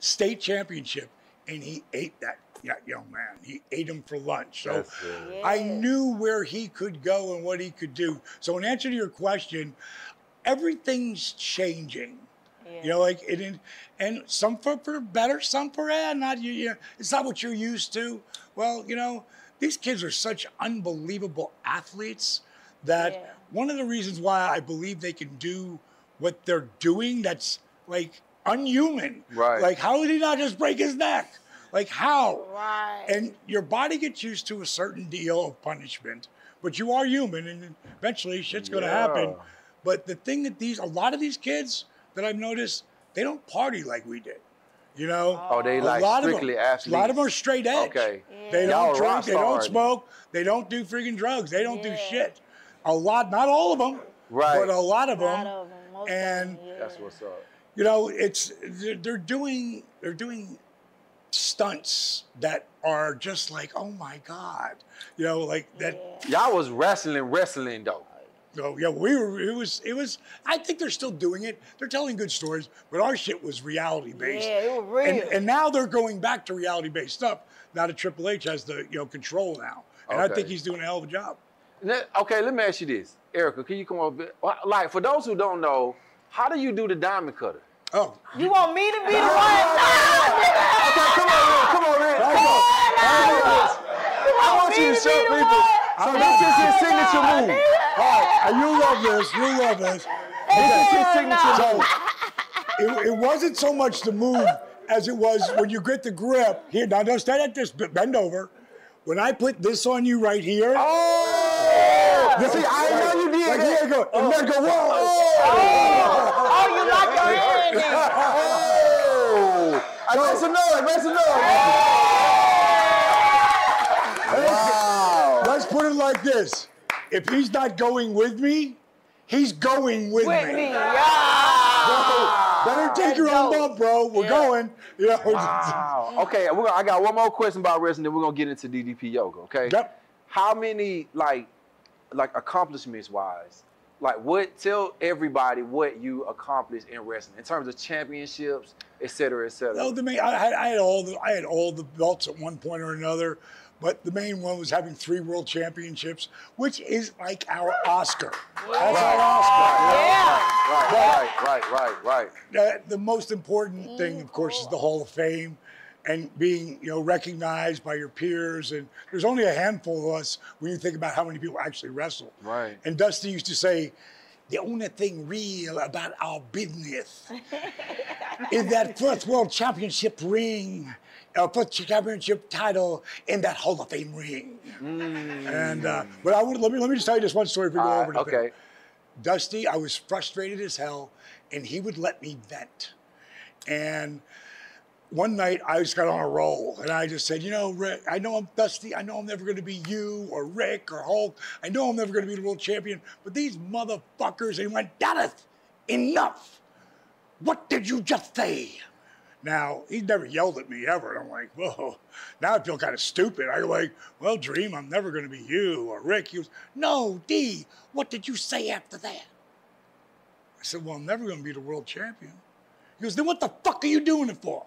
state championship, and he ate that y- young man. He ate him for lunch. So That's good. I knew where he could go and what he could do. So in answer to your question, everything's changing. You know, like it, in- and some for, for better, some for eh, not you. you know, it's not what you're used to. Well, you know, these kids are such unbelievable athletes that Yeah. one of the reasons why I believe they can do what they're doing that's like unhuman. Right. Like, how did he not just break his neck? Like, how? Right. And your body gets used to a certain deal of punishment, but you are human, and eventually shit's going to happen. But the thing that these, a lot of these kids that I've noticed, they don't party like we did. You know, Oh, they A like lot of strictly them, athletes. A lot of them are straight edge. Okay. They don't rock drink, they don't stars. smoke, they don't do freaking drugs, they don't do shit. A lot, not all of them, Right. but a lot of A them. lot of 'em, most of 'em, and yeah. That's what's up. you know, it's they're, they're doing they're doing stunts that are just like, oh my god, you know, like that. Y'all was wrestling, wrestling though. Oh yeah, we were. It was. It was. I think they're still doing it. They're telling good stories, but our shit was reality based. Yeah, it was real. And, and now they're going back to reality based stuff. Now that Triple H has the you know control now, and I think he's doing a hell of a job. Ne- Okay, let me ask you this, Erica. Can you come up? a bit? Well, Like for those who don't know, how do you do the diamond cutter? Oh, you want me to be the one? Okay, come on, Rick. Come on, Rick. Come on. I want you to show people. So this is his signature move. all right, and you love this. You love this. This is his signature move. it, it wasn't so much the move as it was when you get the grip. Here, now don't stand at this, but bend over. When I put this on you right here, Oh! See, I know you like that. here go, and oh. then go, whoa. Oh, Oh! you like your hand in. Oh! I Make some noise. Make some noise. Wow. Let's put it like this. If he's not going with me, he's going with, With me. me, yeah. Better take your own bump, bro. We're Yeah. going. You know, Wow. Okay, we're gonna, I got one more question about wrestling, then we're gonna get into DDP yoga. Okay. Yep. How many like like accomplishments wise? Like what? Tell everybody what you accomplished in wrestling in terms of championships, et cetera, et cetera. No, the main, I, had- I had all the I had all the belts at one point or another, but the main one was having three world championships, which is like our Oscar. That's our Oscar. Yeah. Right, right, right, right, right. Uh, the most important thing, of course, is the Hall of Fame and being you know recognized by your peers. And there's only a handful of us when you think about how many people actually wrestle. Right. And Dusty used to say, the only thing real about our business is that first world championship ring, uh, first championship title in that Hall of Fame ring. And uh, but I would, let me let me just tell you this one story if we go All over right, the thing. okay. Dusty, I was frustrated as hell, and he would let me vent. And one night I just got on a roll, and I just said, you know, Rick, I know I'm Dusty. I know I'm never going to be you or Rick or Hulk. I know I'm never going to be the world champion. But these motherfuckers, they went, Dallas, enough. What did you just say? Now, he never yelled at me ever. And I'm like, whoa. Now I feel kind of stupid. I go like, well, Dream, I'm never going to be you or Rick. He goes, no, D, what did you say after that? I said, well, I'm never going to be the world champion. He goes, then what the fuck are you doing it for?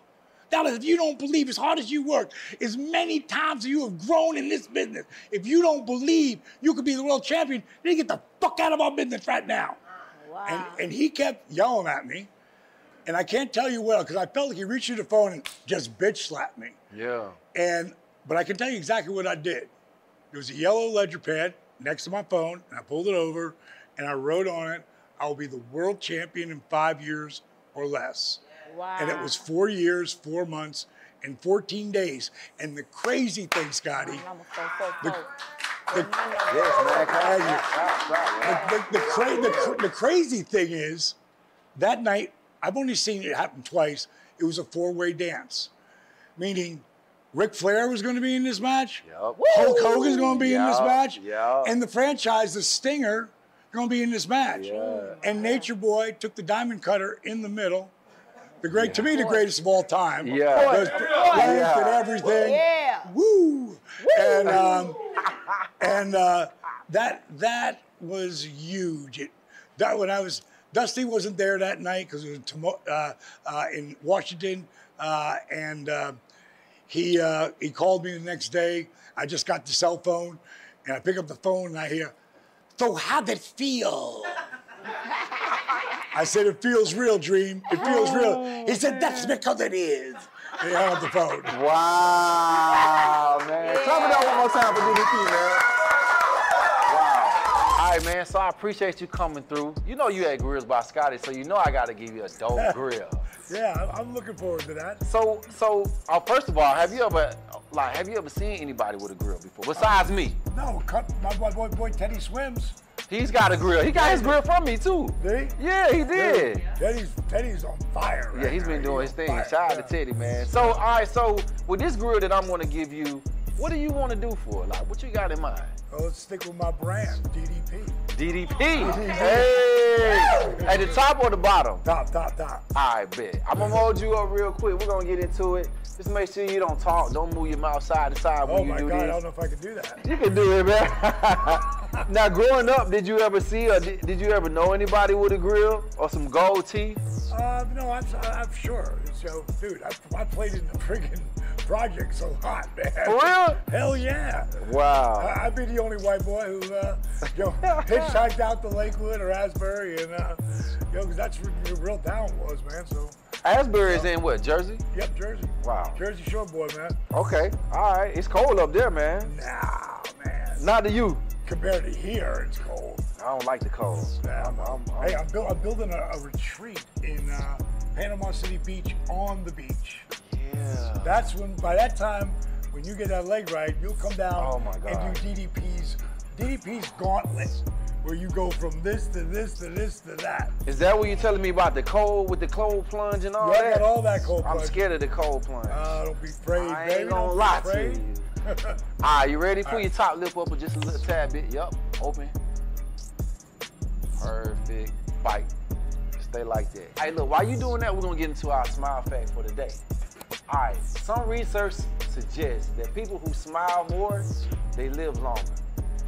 Dallas, if you don't believe as hard as you work, as many times as you have grown in this business, if you don't believe you could be the world champion, then get the fuck out of our business right now. Oh, and, and he kept yelling at me. And I can't tell you well, because I felt like he reached through the phone and just bitch slapped me. Yeah. And but I can tell you exactly what I did. There was a yellow ledger pad next to my phone, and I pulled it over and I wrote on it, I'll be the world champion in five years or less. Wow. And it was four years, four months, and 14 days. And the crazy thing, Scotty, I'm a four, four, the, crazy thing is, that night, I've only seen it happen twice. It was a four way dance, meaning Ric Flair was going to be in this match, Yup. Hulk Hogan's going to be in this match, yup. and the franchise, the Stinger, going to be in this match. Yeah. And Nature Boy took the diamond cutter in the middle The great, to me, the greatest of all time. Yeah. Those length Yeah. and everything. Yeah. Woo! And um, and uh, that that was huge. It, that when I was Dusty wasn't there that night because it was tomo- uh, uh, in Washington, uh, and uh, he uh, he called me the next day. I just got the cell phone, and I pick up the phone and I hear, "So how'd it feel?" I said, "It feels real, Dream. It feels real." He said, "That's because it is." And he hung up the phone. Wow, man. Clap it up one more time for DDP, man. Wow. All right, man. So I appreciate you coming through. You know you had grills by Scotty, so you know I got to give you a dope grill. Yeah, I'm- I'm looking forward to that. So, so uh, first of all, have you ever, like, have you ever seen anybody with a grill before, besides me? No, cut my boy, boy, boy Teddy Swims. He's got a grill. He got his grill from me too. Did he? Yeah, he did. Teddy's Teddy's on fire. Yeah, right he's now. been doing his thing. fire. Shout out Yeah. to Teddy, man. So, all right, so with this grill that I'm gonna give you, what do you want to do for it? Like, what you got in mind? Well, let's stick with my brand, DDP. DDP. Hey, at the top or the bottom? Top, top, top. All right, bet. I'm gonna hold you up real quick. We're gonna get into it. Just make sure you don't talk. Don't move your mouth side to side when Oh you my do God, I don't know if I can do that. You can do it, man. now, growing up, did you ever see or did, did you ever know anybody with a grill or some gold teeth? Uh, no, I'm, I'm sure. So, dude, I, I played in the friggin' projects a lot, man. For real? Hell yeah. Wow. I, I'd be the only white boy who, uh, you know, hitchhiked out to Lakewood or Asbury, and uh, you know, 'cause that's where the real town was, man. So, Asbury Asbury's in what, Jersey? yep, Jersey. Wow. Jersey Shore boy, man. Okay. All right. It's cold up there, man. Nah, man. Not to you. Compared to here, it's cold. I don't like the cold. Yeah. I'm, I'm, I'm, Hey, I'm, build, I'm building a, a retreat in uh, Panama City Beach on the beach. Yeah. That's when, by that time, when you get that leg right, you'll come down Oh, my God. and do DDP's DDP's gauntlet, where you go from this to this to this to that. Is that what you're telling me about the cold with the cold plunge and all Yeah, I that? got all that cold plunge. I'm scared of the cold plunge. Uh, don't be afraid, I baby. ain't gonna don't lie to you. All right, you ready? Put your top lip up just a little tad bit. Yup, open. Perfect. Bite. Stay like that. Hey, look, while you doing that, we're gonna get into our smile fact for the day. All right, some research suggests that people who smile more, they live longer.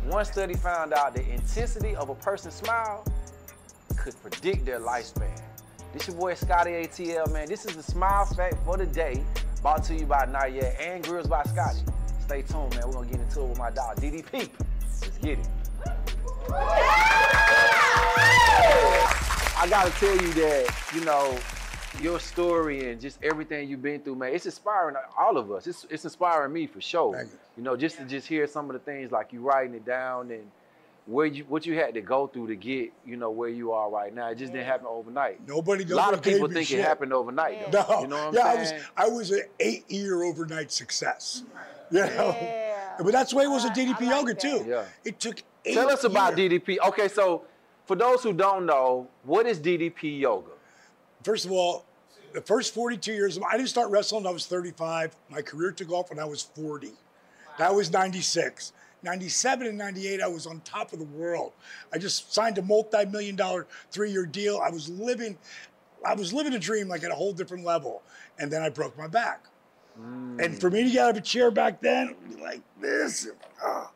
One study found out the intensity of a person's smile could predict their lifespan. This your boy Scotty ATL, man. This is the smile fact for the day, brought to you by Naya and Grills by Scotty. Stay tuned, man. We're gonna get into it with my dog DDP. Let's get it. I gotta tell you that, you know, your story and just everything you've been through, man, it's inspiring all of us. It's, it's inspiring me for sure. Thank you. You know, just to just hear some of the things like you writing it down and where you what you had to go through to get, you know, where you are right now. It just didn't happen overnight. Nobody A lot of people think shit. it happened overnight. Though. No, You know what yeah, I'm I was? I was an eight year overnight success. You know? Yeah. But that's the way it was with I- I DDP like Yoga that. too. Yeah. It took eight Tell us about years. DDP. Okay, so for those who don't know, what is DDP yoga? First of all, the first 42 years, I didn't start wrestling when I was 35. My career took off when I was 40. That was 96. 97 and 98, I was on top of the world. I just signed a multi-million dollar three-year deal. I was living, I was living a dream like at a whole different level. And then I broke my back. And for me to get out of a chair back then, it would be like this. ah.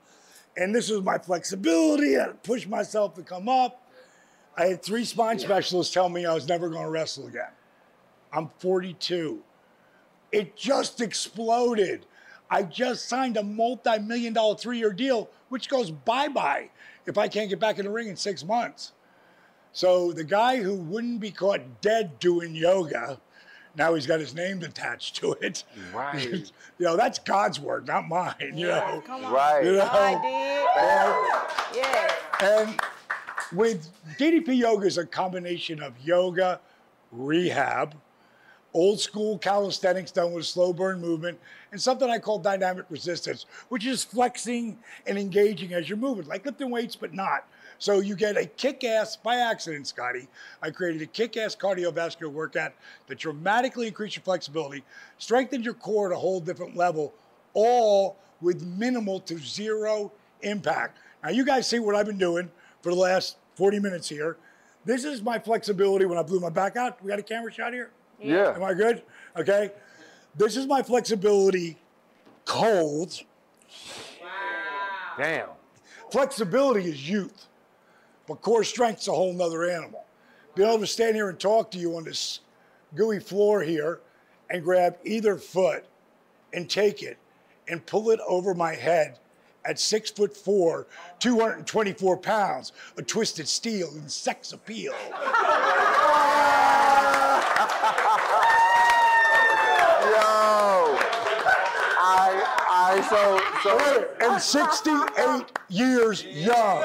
And this was my flexibility. I pushed myself to come up. I had three spine specialists tell me I was never going to wrestle again. I'm 42. It just exploded. I just signed a multi million dollar three year deal, which goes bye bye if I can't get back in the ring in six months. So the guy who wouldn't be caught dead doing yoga, now he's got his name attached to it. Right. you know, that's God's work, not mine. You know, Come on. Right. You know? I did. Yeah. And with DDP yoga is a combination of yoga, rehab, old school calisthenics done with slow burn movement, and something I call dynamic resistance, which is flexing and engaging as you're moving, like lifting weights, but not. So you get a kick-ass, by accident, Scotty, I created a kick-ass cardiovascular workout that dramatically increased your flexibility, strengthened your core at a whole different level, all with minimal to zero impact. Now you guys see what I've been doing for the last 40 minutes here. This is my flexibility when I blew my back out. We got a camera shot here? Yeah. Am I good? Okay. This is my flexibility cold. Wow. Damn. Flexibility is youth, but core strength's a whole nother animal. Being able to stand here and talk to you on this gooey floor here and grab either foot and take it and pull it over my head at six foot four, 224 pounds, a twisted steel and sex appeal. Yo. I I so so and 68 years young.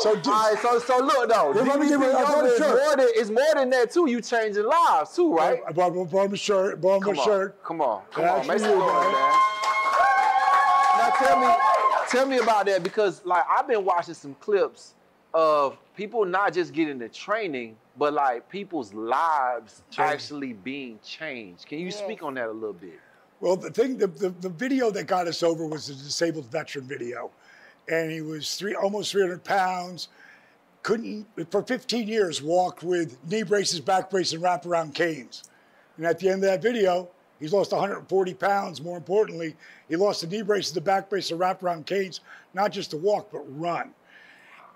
So, all right, so, so look though, Yeah, let me give you- I brought a is shirt. more than it's more than that too. You changing lives too, right? I bought, bought a shirt, bought him Come a on, shirt. come on, come on, make some noise, man. Now tell me, tell me about that because like I've been watching some clips of people not just getting the training, but like people's lives Changed. actually being changed. Can you Yes. speak on that a little bit? Well, the thing, the, the, the video that got us over was the disabled veteran video. And he was three, almost 300 pounds, couldn't, for 15 years, walked with knee braces, back braces, and wraparound canes. And at the end of that video, he's lost 140 pounds. More importantly, he lost the knee braces, the back braces, the wraparound canes, not just to walk, but run.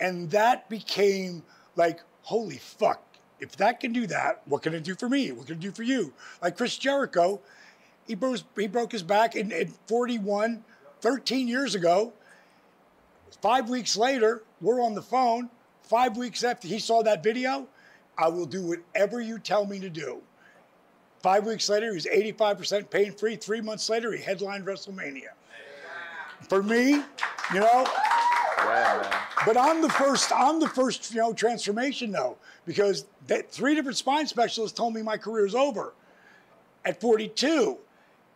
And that became like, holy fuck, if that can do that, what can it do for me? What can it do for you? Like Chris Jericho, he broke, he broke his back in, in 41, 13 years ago. Five weeks later, we're on the phone. Five weeks after he saw that video, I will do whatever you tell me to do. Five weeks later, he was 85% pain free. Three months later, he headlined WrestleMania. For me, you know, Yeah. But I'm the first. I'm the first, you know, transformation though, because that three different spine specialists told me my career's over. At 42,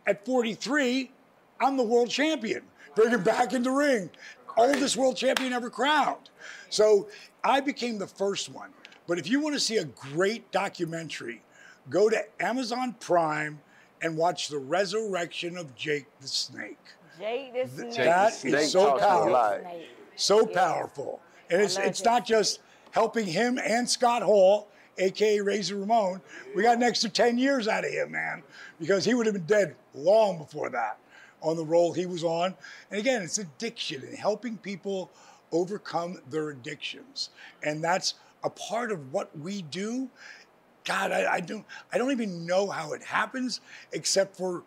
at 43, I'm the world champion. Bring him back in the ring, oldest world champion ever crowned. So I became the first one. But if you want to see a great documentary, go to Amazon Prime and watch the resurrection of Jake the Snake. Jake the Snake. That is Snake so talks to powerful. So Yeah. powerful. And it's, it's not just helping him and Scott Hall, aka Razor Ramon. We got an extra 10 years out of him, man, because he would have been dead long before that on the role he was on. And again, it's addiction and helping people overcome their addictions. And that's a part of what we do. God, I, I don't I don't even know how it happens, except for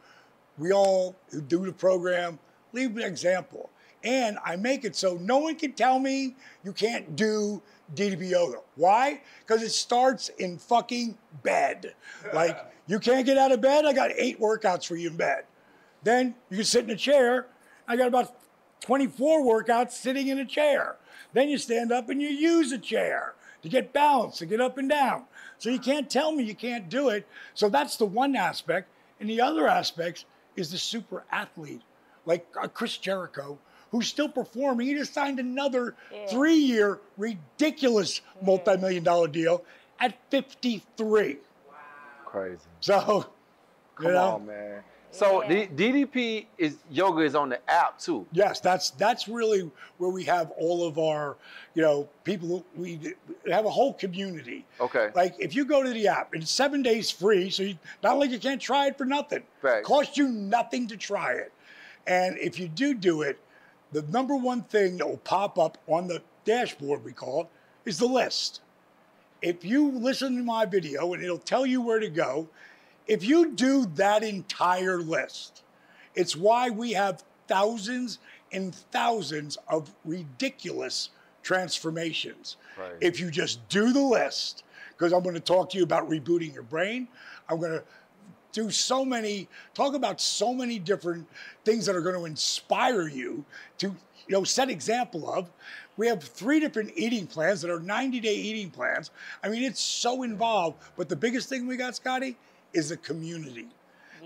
we all who do the program leave an example. And I make it so no one can tell me you can't do DDP yoga. Why? Because it starts in fucking bed. Like, you can't get out of bed? I got eight workouts for you in bed. Then you can sit in a chair. I got about 24 workouts sitting in a chair. Then you stand up and you use a chair to get balance, to get up and down. So you can't tell me you can't do it. So that's the one aspect. And the other aspect is the super athlete, like uh, Chris Jericho, who's still performing. He just signed another three year ridiculous multi million dollar deal at 53. Wow. Crazy. So, Come you know, on, man. So Yeah. D- DDP is yoga is on the app too. Yes, that's that's really where we have all of our, you know, people. We have a whole community. Okay. Like if you go to the app, it's seven days free, so you, not like you can't try it for nothing. Facts. Cost you nothing to try it, and if you do do it, the number one thing that will pop up on the dashboard we call it is the list. If you listen to my video and it'll tell you where to go, if you do that entire list, it's why we have thousands and thousands of ridiculous transformations. Right. If you just do the list, because I'm going to talk to you about rebooting your brain, I'm going to do so many, talk about so many different things that are going to inspire you to, you know, set example of. We have three different eating plans that are 90 day eating plans. I mean, it's so involved. But the biggest thing we got, Scotty, is a community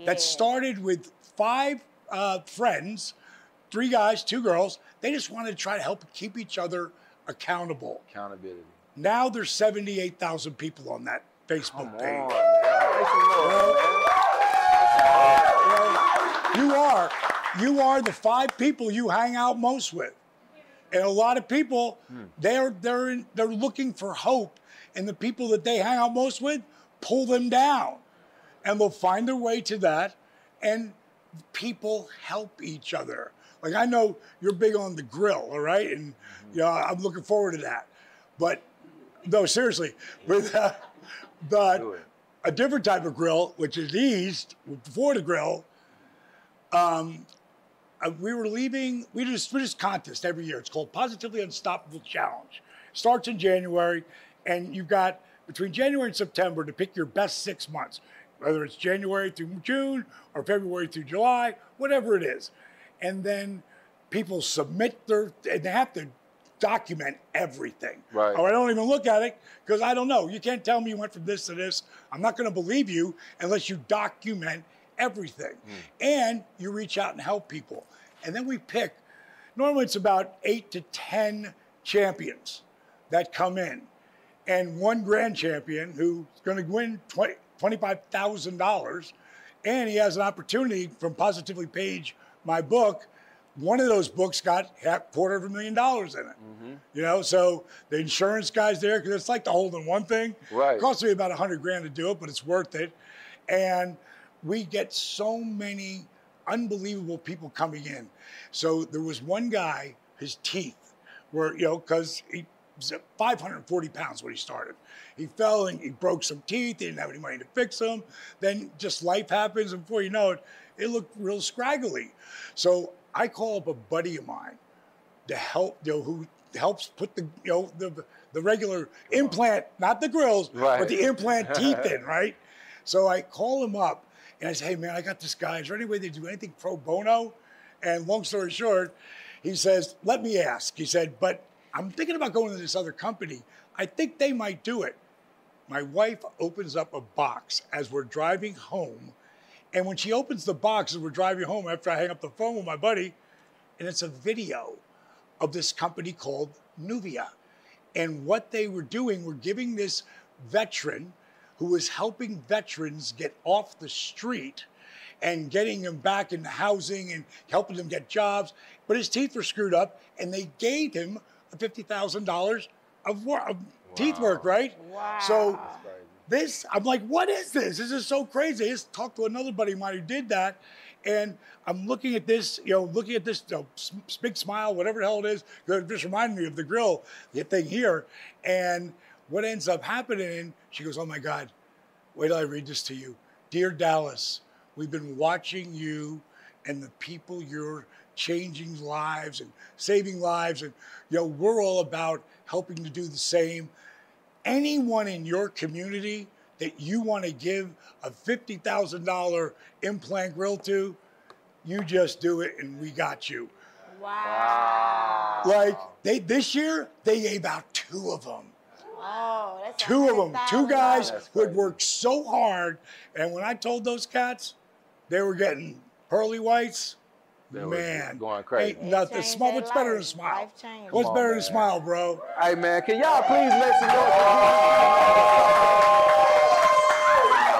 that started with five uh, friends, three guys, two girls. They just wanted to try to help keep each other accountable. Accountability. Now there's 78,000 people on that Facebook Come page. on, man. You are, you are the five people you hang out most with. And a lot of people, they're they're in, they're looking for hope, and the people that they hang out most with pull them down, and they'll find their way to that, and people help each other. Like I know you're big on the grill, all right, and you I'm looking forward to that. But no, seriously, with uh, but. A different type of grill, which is eased before the grill. Um, uh, we were leaving. We just we just contest every year. It's called Positively Unstoppable Challenge. Starts in January, and you've got between January and September to pick your best six months, whether it's January through June or February through July, whatever it is. And then people submit their and they have to document everything. Right. Or I don't even look at it because I don't know. You can't tell me you went from this to this. I'm not going to believe you unless you document everything. Hmm. And you reach out and help people. And then we pick, normally it's about eight to 10 champions that come in. And one grand champion who's going to win 20, $25,000. And he has an opportunity from Positively Page, my book. One of those books got half quarter of a million dollars in it. Mm-hmm. You know, so the insurance guy's there because it's like the holding one thing. Right. It costs me about a hundred grand to do it, but it's worth it. And we get so many unbelievable people coming in. So there was one guy, his teeth were, you know, because he was 540 pounds when he started. He fell and he broke some teeth. He didn't have any money to fix them. Then just life happens, and before you know it, it looked real scraggly. So I call up a buddy of mine to help, you know, who helps put the, you know, the the regular implant, not the grills, Right. but the implant teeth in, right? So I call him up and I say, hey man, I got this guy. Is there any way they do anything pro bono? And long story short, he says, let me ask. He said, but I'm thinking about going to this other company. I think they might do it. My wife opens up a box as we're driving home. And when she opens the box as we're driving home after I hang up the phone with my buddy, and it's a video of this company called Nuvia. And what they were doing were giving this veteran who was helping veterans get off the street and getting them back into housing and helping them get jobs. But his teeth were screwed up, and they gave him $50,000 of, of teeth work, right? Wow. So this, I'm like, what is this? This is so crazy. I just talked to another buddy of mine who did that. And I'm looking at this, you know, looking at this you know, big smile, whatever the hell it is. it just reminded me of the grill, the thing here. And what ends up happening, she goes, oh my God, wait till I read this to you. Dear Dallas, we've been watching you and the people you're changing lives and saving lives. And, you know, we're all about helping to do the same anyone in your community that you want to give a $50,000 implant grill to, you just do it and we got you. Wow. Like they this year they gave out two of them. Oh, that's Two of them, two guys That's who had worked so hard and when I told those cats they were getting pearly whites, They were man, going crazy. Ain't nothing. Changed Smile, their what's better than life. smile? Life. What's on, better than man. smile, bro? Hey man, can y'all please make some noise?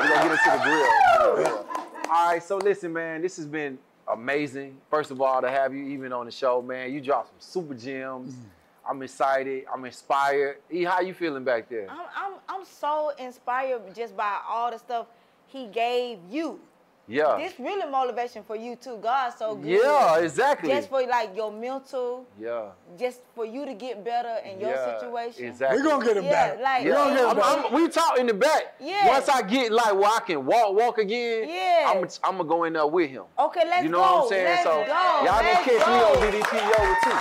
We're gonna get into the grill. All right, so listen, man, this has been amazing. First of all, to have you even on the show, man. You dropped some super gems. Mm. I'm excited. I'm inspired. E, how you feeling back there? I'm, I'm, I'm so inspired just by all the stuff he gave you. Yeah. This really motivation for you too. God's so good. Yeah, exactly. Just for like your mental, Yeah. just for you to get better in your yeah, situation. Exactly. We're gonna get him Yeah, back. like- We're gonna get him I'm, back. I'm, we talk in the back. Yeah. Once I get like where I can walk, walk again. Yeah. I'm, I'm gonna go in there with him. Okay, let's go. you know go. what I'm saying? Let's so go. y'all gonna Let's catch me go. on DDP Yoga too.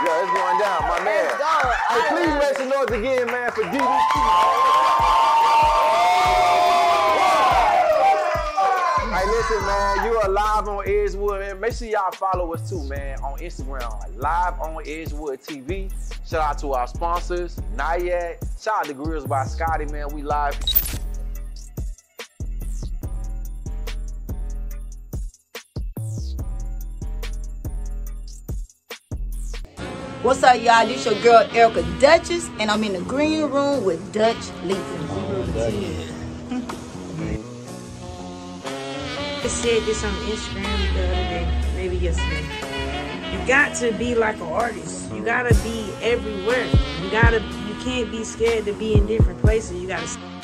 Yeah, it's going down, my man. Let's go. Hey, I please love make it. some noise again, man, for DDP. Listen, man, you are live on Edgewood, man. Make sure y'all follow us too, man, on Instagram, live on Edgewood TV. Shout out to our sponsors, Nayad. Shout out to Grills by Scotty, man. We live. What's up, y'all? This your girl Erica Duchess, and I'm in the green room with Dutch Lee. I said this on Instagram the other day, maybe yesterday. You got to be like an artist. You gotta be everywhere. You gotta. You can't be scared to be in different places. You gotta.